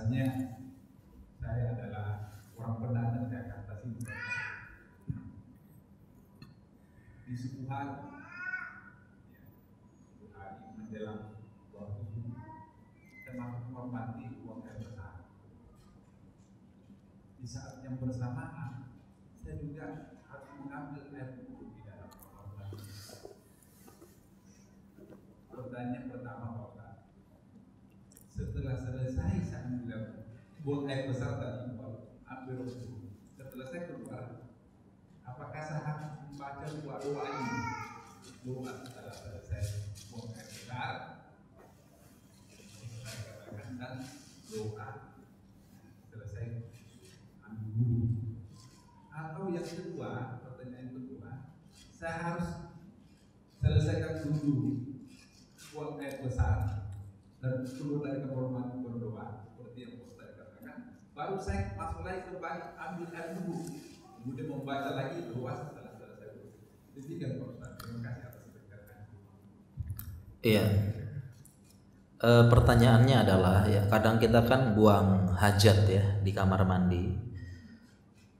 misalnya saya adalah orang pendatang Jakarta sini, di suku hari, ya, suku hari menjelang waktu subuh, saya mampu mati uang air besar. Di saat yang bersamaan, saya juga harus mengambil air wudhu di dalam kamar mandi. Pertanyaan pertama Pak Ustaz. Setelah selesai saya ambil buang air besar tadi Pak, ambil wudhu. Setelah saya keluar, apakah saya harus membaca doa doa ini? Doa setelah selesai buang air besar. Saya katakan dan doa selesai ambil wudhu. Atau yang kedua, pertanyaan kedua, saya harus selesaikan dulu buang air besar dan keluar dari kamar mandi berdoa seperti yang Ustaz katakan baru saya masuk lagi kembali ambil air wudhu kemudian membaca lagi doa setelah selesai wudhu demikian Pak Ustaz terima kasih atas penjelasan Iya. E, pertanyaannya adalah ya kadang kita kan buang hajat ya di kamar mandi.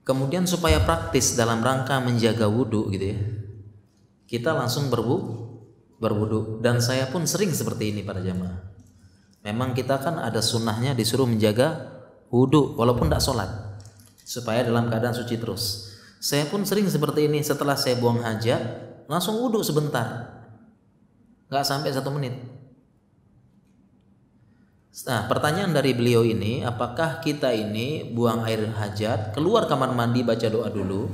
Kemudian supaya praktis dalam rangka menjaga wudhu gitu ya, kita langsung berwu berwudhu dan saya pun sering seperti ini para jamaah. Memang kita kan ada sunnahnya disuruh menjaga wudhu walaupun tidak sholat supaya dalam keadaan suci terus. Saya pun sering seperti ini setelah saya buang hajat langsung wudhu sebentar, nggak sampai satu menit. Nah, pertanyaan dari beliau ini, apakah kita ini buang air hajat, keluar kamar mandi baca doa dulu,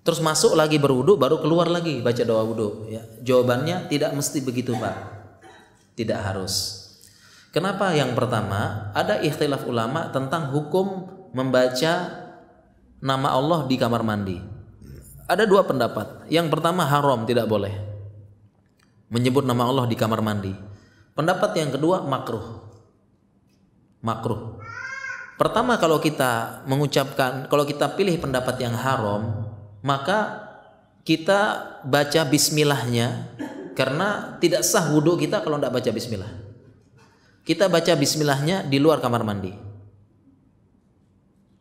terus masuk lagi berwudu, baru keluar lagi baca doa wudu? Ya, jawabannya tidak mesti begitu pak, tidak harus. Kenapa? Yang pertama, ada ikhtilaf ulama tentang hukum membaca nama Allah di kamar mandi. Ada dua pendapat. Yang pertama haram, tidak boleh menyebut nama Allah di kamar mandi. Pendapat yang kedua makruh. Makruh. Pertama kalau kita mengucapkan, kalau kita pilih pendapat yang haram, maka kita baca bismillahnya karena tidak sah wudhu kita kalau tidak baca bismillah. Kita baca bismillahnya di luar kamar mandi.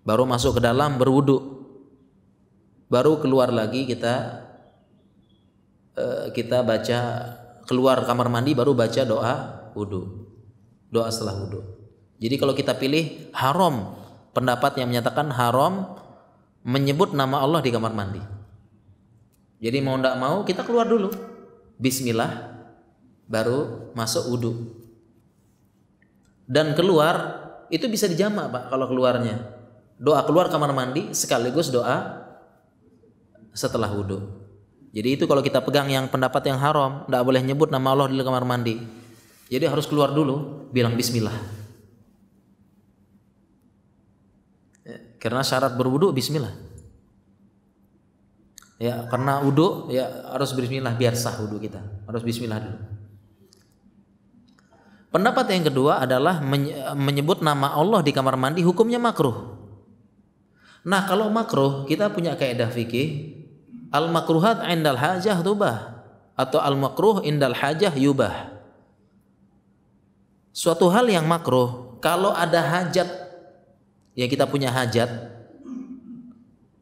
Baru masuk ke dalam berwudhu. Baru keluar lagi kita eh, kita baca keluar kamar mandi baru baca doa wudhu. Doa setelah wudhu. Jadi kalau kita pilih haram, pendapat yang menyatakan haram menyebut nama Allah di kamar mandi. Jadi mau tidak mau kita keluar dulu. Bismillah baru masuk wudhu. Dan keluar itu bisa dijamak pak kalau keluarnya. Doa keluar kamar mandi sekaligus doa setelah wudhu. Jadi itu kalau kita pegang yang pendapat yang haram, tidak boleh nyebut nama Allah di kamar mandi. Jadi harus keluar dulu, bilang Bismillah. Ya, karena syarat berwudu Bismillah. Ya, karena wudu ya harus Bismillah biar sah wudu kita. Harus Bismillah dulu. Pendapat yang kedua adalah menyebut nama Allah di kamar mandi hukumnya makruh. Nah, kalau makruh kita punya kaidah fikih al makruhat indal hajah tubah atau al makruh indal hajah yubah. Suatu hal yang makruh kalau ada hajat yang kita punya hajat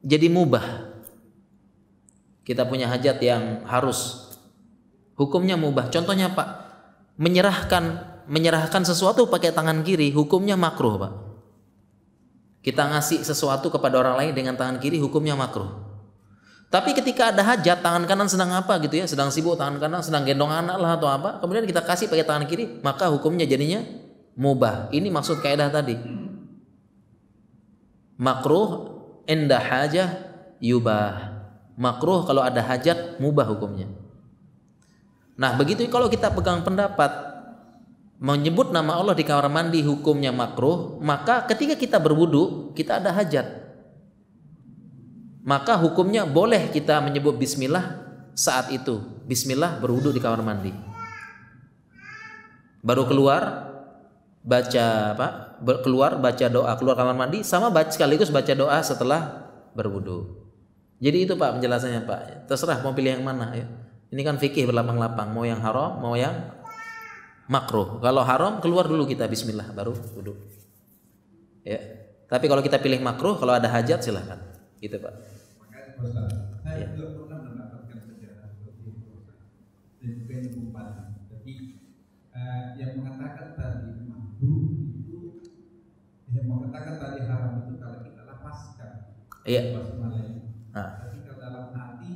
jadi mubah. Kita punya hajat yang harus hukumnya mubah. Contohnya Pak, menyerahkan menyerahkan sesuatu pakai tangan kiri hukumnya makruh, Pak. Kita ngasih sesuatu kepada orang lain dengan tangan kiri hukumnya makruh. Tapi ketika ada hajat tangan kanan sedang apa gitu ya, sedang sibuk tangan kanan sedang gendong anak lah atau apa, kemudian kita kasih pakai tangan kiri, maka hukumnya jadinya mubah. Ini maksud kaidah tadi. Makruh indah hajah yubah. Makruh kalau ada hajat mubah hukumnya. Nah, begitu kalau kita pegang pendapat menyebut nama Allah di kamar mandi hukumnya makruh, maka ketika kita berwudu, kita ada hajat. Maka hukumnya boleh kita menyebut bismillah saat itu. Bismillah berwudu di kamar mandi. Baru keluar baca apa? Keluar baca doa keluar kamar mandi sama baca sekaligus baca doa setelah berwudu. Jadi itu Pak penjelasannya Pak. Terserah mau pilih yang mana ya. Ini kan fikih berlapang-lapang, mau yang haram, mau yang makruh. Kalau haram keluar dulu kita bismillah baru wudhu. Ya. Tapi kalau kita pilih makruh, kalau ada hajat silahkan. Gitu Pak. Ya. yang eh, yang mengatakan tadi makruh itu yang mengatakan tadi haram itu kalau kita lapaskan Iya. Nah. Tapi kalau dalam hati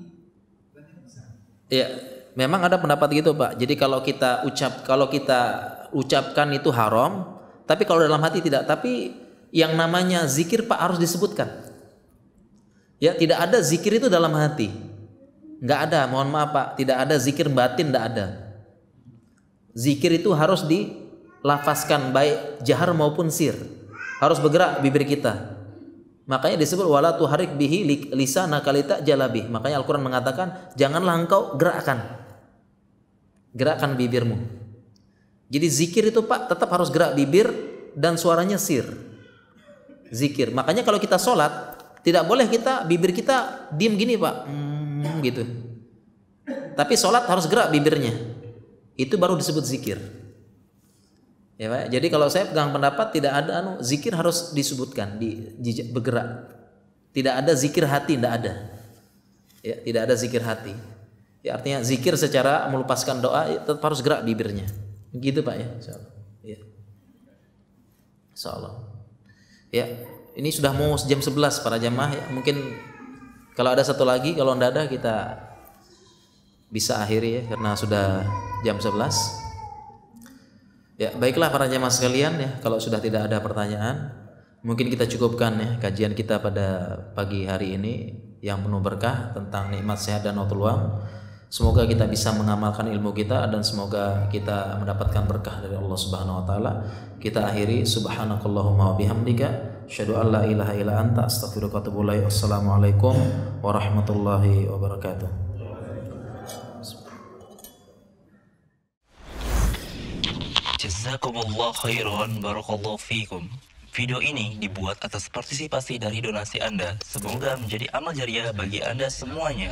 berarti bisa. Iya, memang ada pendapat gitu Pak. Jadi kalau kita ucap kalau kita ucapkan itu haram, tapi kalau dalam hati tidak. Tapi yang namanya zikir Pak harus disebutkan. Ya, tidak ada zikir itu dalam hati. Nggak ada, mohon maaf Pak, tidak ada zikir batin, tidak ada. Zikir itu harus dilafazkan baik jahar maupun sir. Harus bergerak bibir kita. Makanya disebut wala tuharik bihi li- lisana kalita jalabih. Makanya Al-Qur'an mengatakan janganlah engkau gerakkan. Gerakkan bibirmu. Jadi zikir itu Pak tetap harus gerak bibir dan suaranya sir. Zikir. Makanya kalau kita sholat tidak boleh kita bibir kita diem gini Pak. Hmm, gitu. Tapi sholat harus gerak bibirnya. Itu baru disebut zikir. Ya Pak. Jadi kalau saya pegang pendapat tidak ada anu zikir harus disebutkan di, di- bergerak. Tidak ada zikir hati tidak ada. Ya, tidak ada zikir hati. Ya, artinya zikir secara melupaskan doa ya, tetap harus gerak bibirnya. Gitu Pak ya. Insyaallah. Ya. Insyaallah. Ya, ini sudah mau jam 11 para jamaah ya. Mungkin kalau ada satu lagi kalau tidak ada kita bisa akhiri ya karena sudah jam 11. Ya, baiklah para jemaah sekalian ya, kalau sudah tidak ada pertanyaan, mungkin kita cukupkan ya kajian kita pada pagi hari ini yang penuh berkah tentang nikmat sehat dan luang. Semoga kita bisa mengamalkan ilmu kita dan semoga kita mendapatkan berkah dari Allah Subhanahu wa taala. Kita akhiri subhanakallahumma wa bihamdika asyhadu an la ilaha illa anta astaghfiruka wa atubu ilaik. Wassalamualaikum warahmatullahi wabarakatuh. Jazakumullah khairan barakallahu fikum. Video ini dibuat atas partisipasi dari donasi Anda. Semoga menjadi amal jariah bagi Anda semuanya.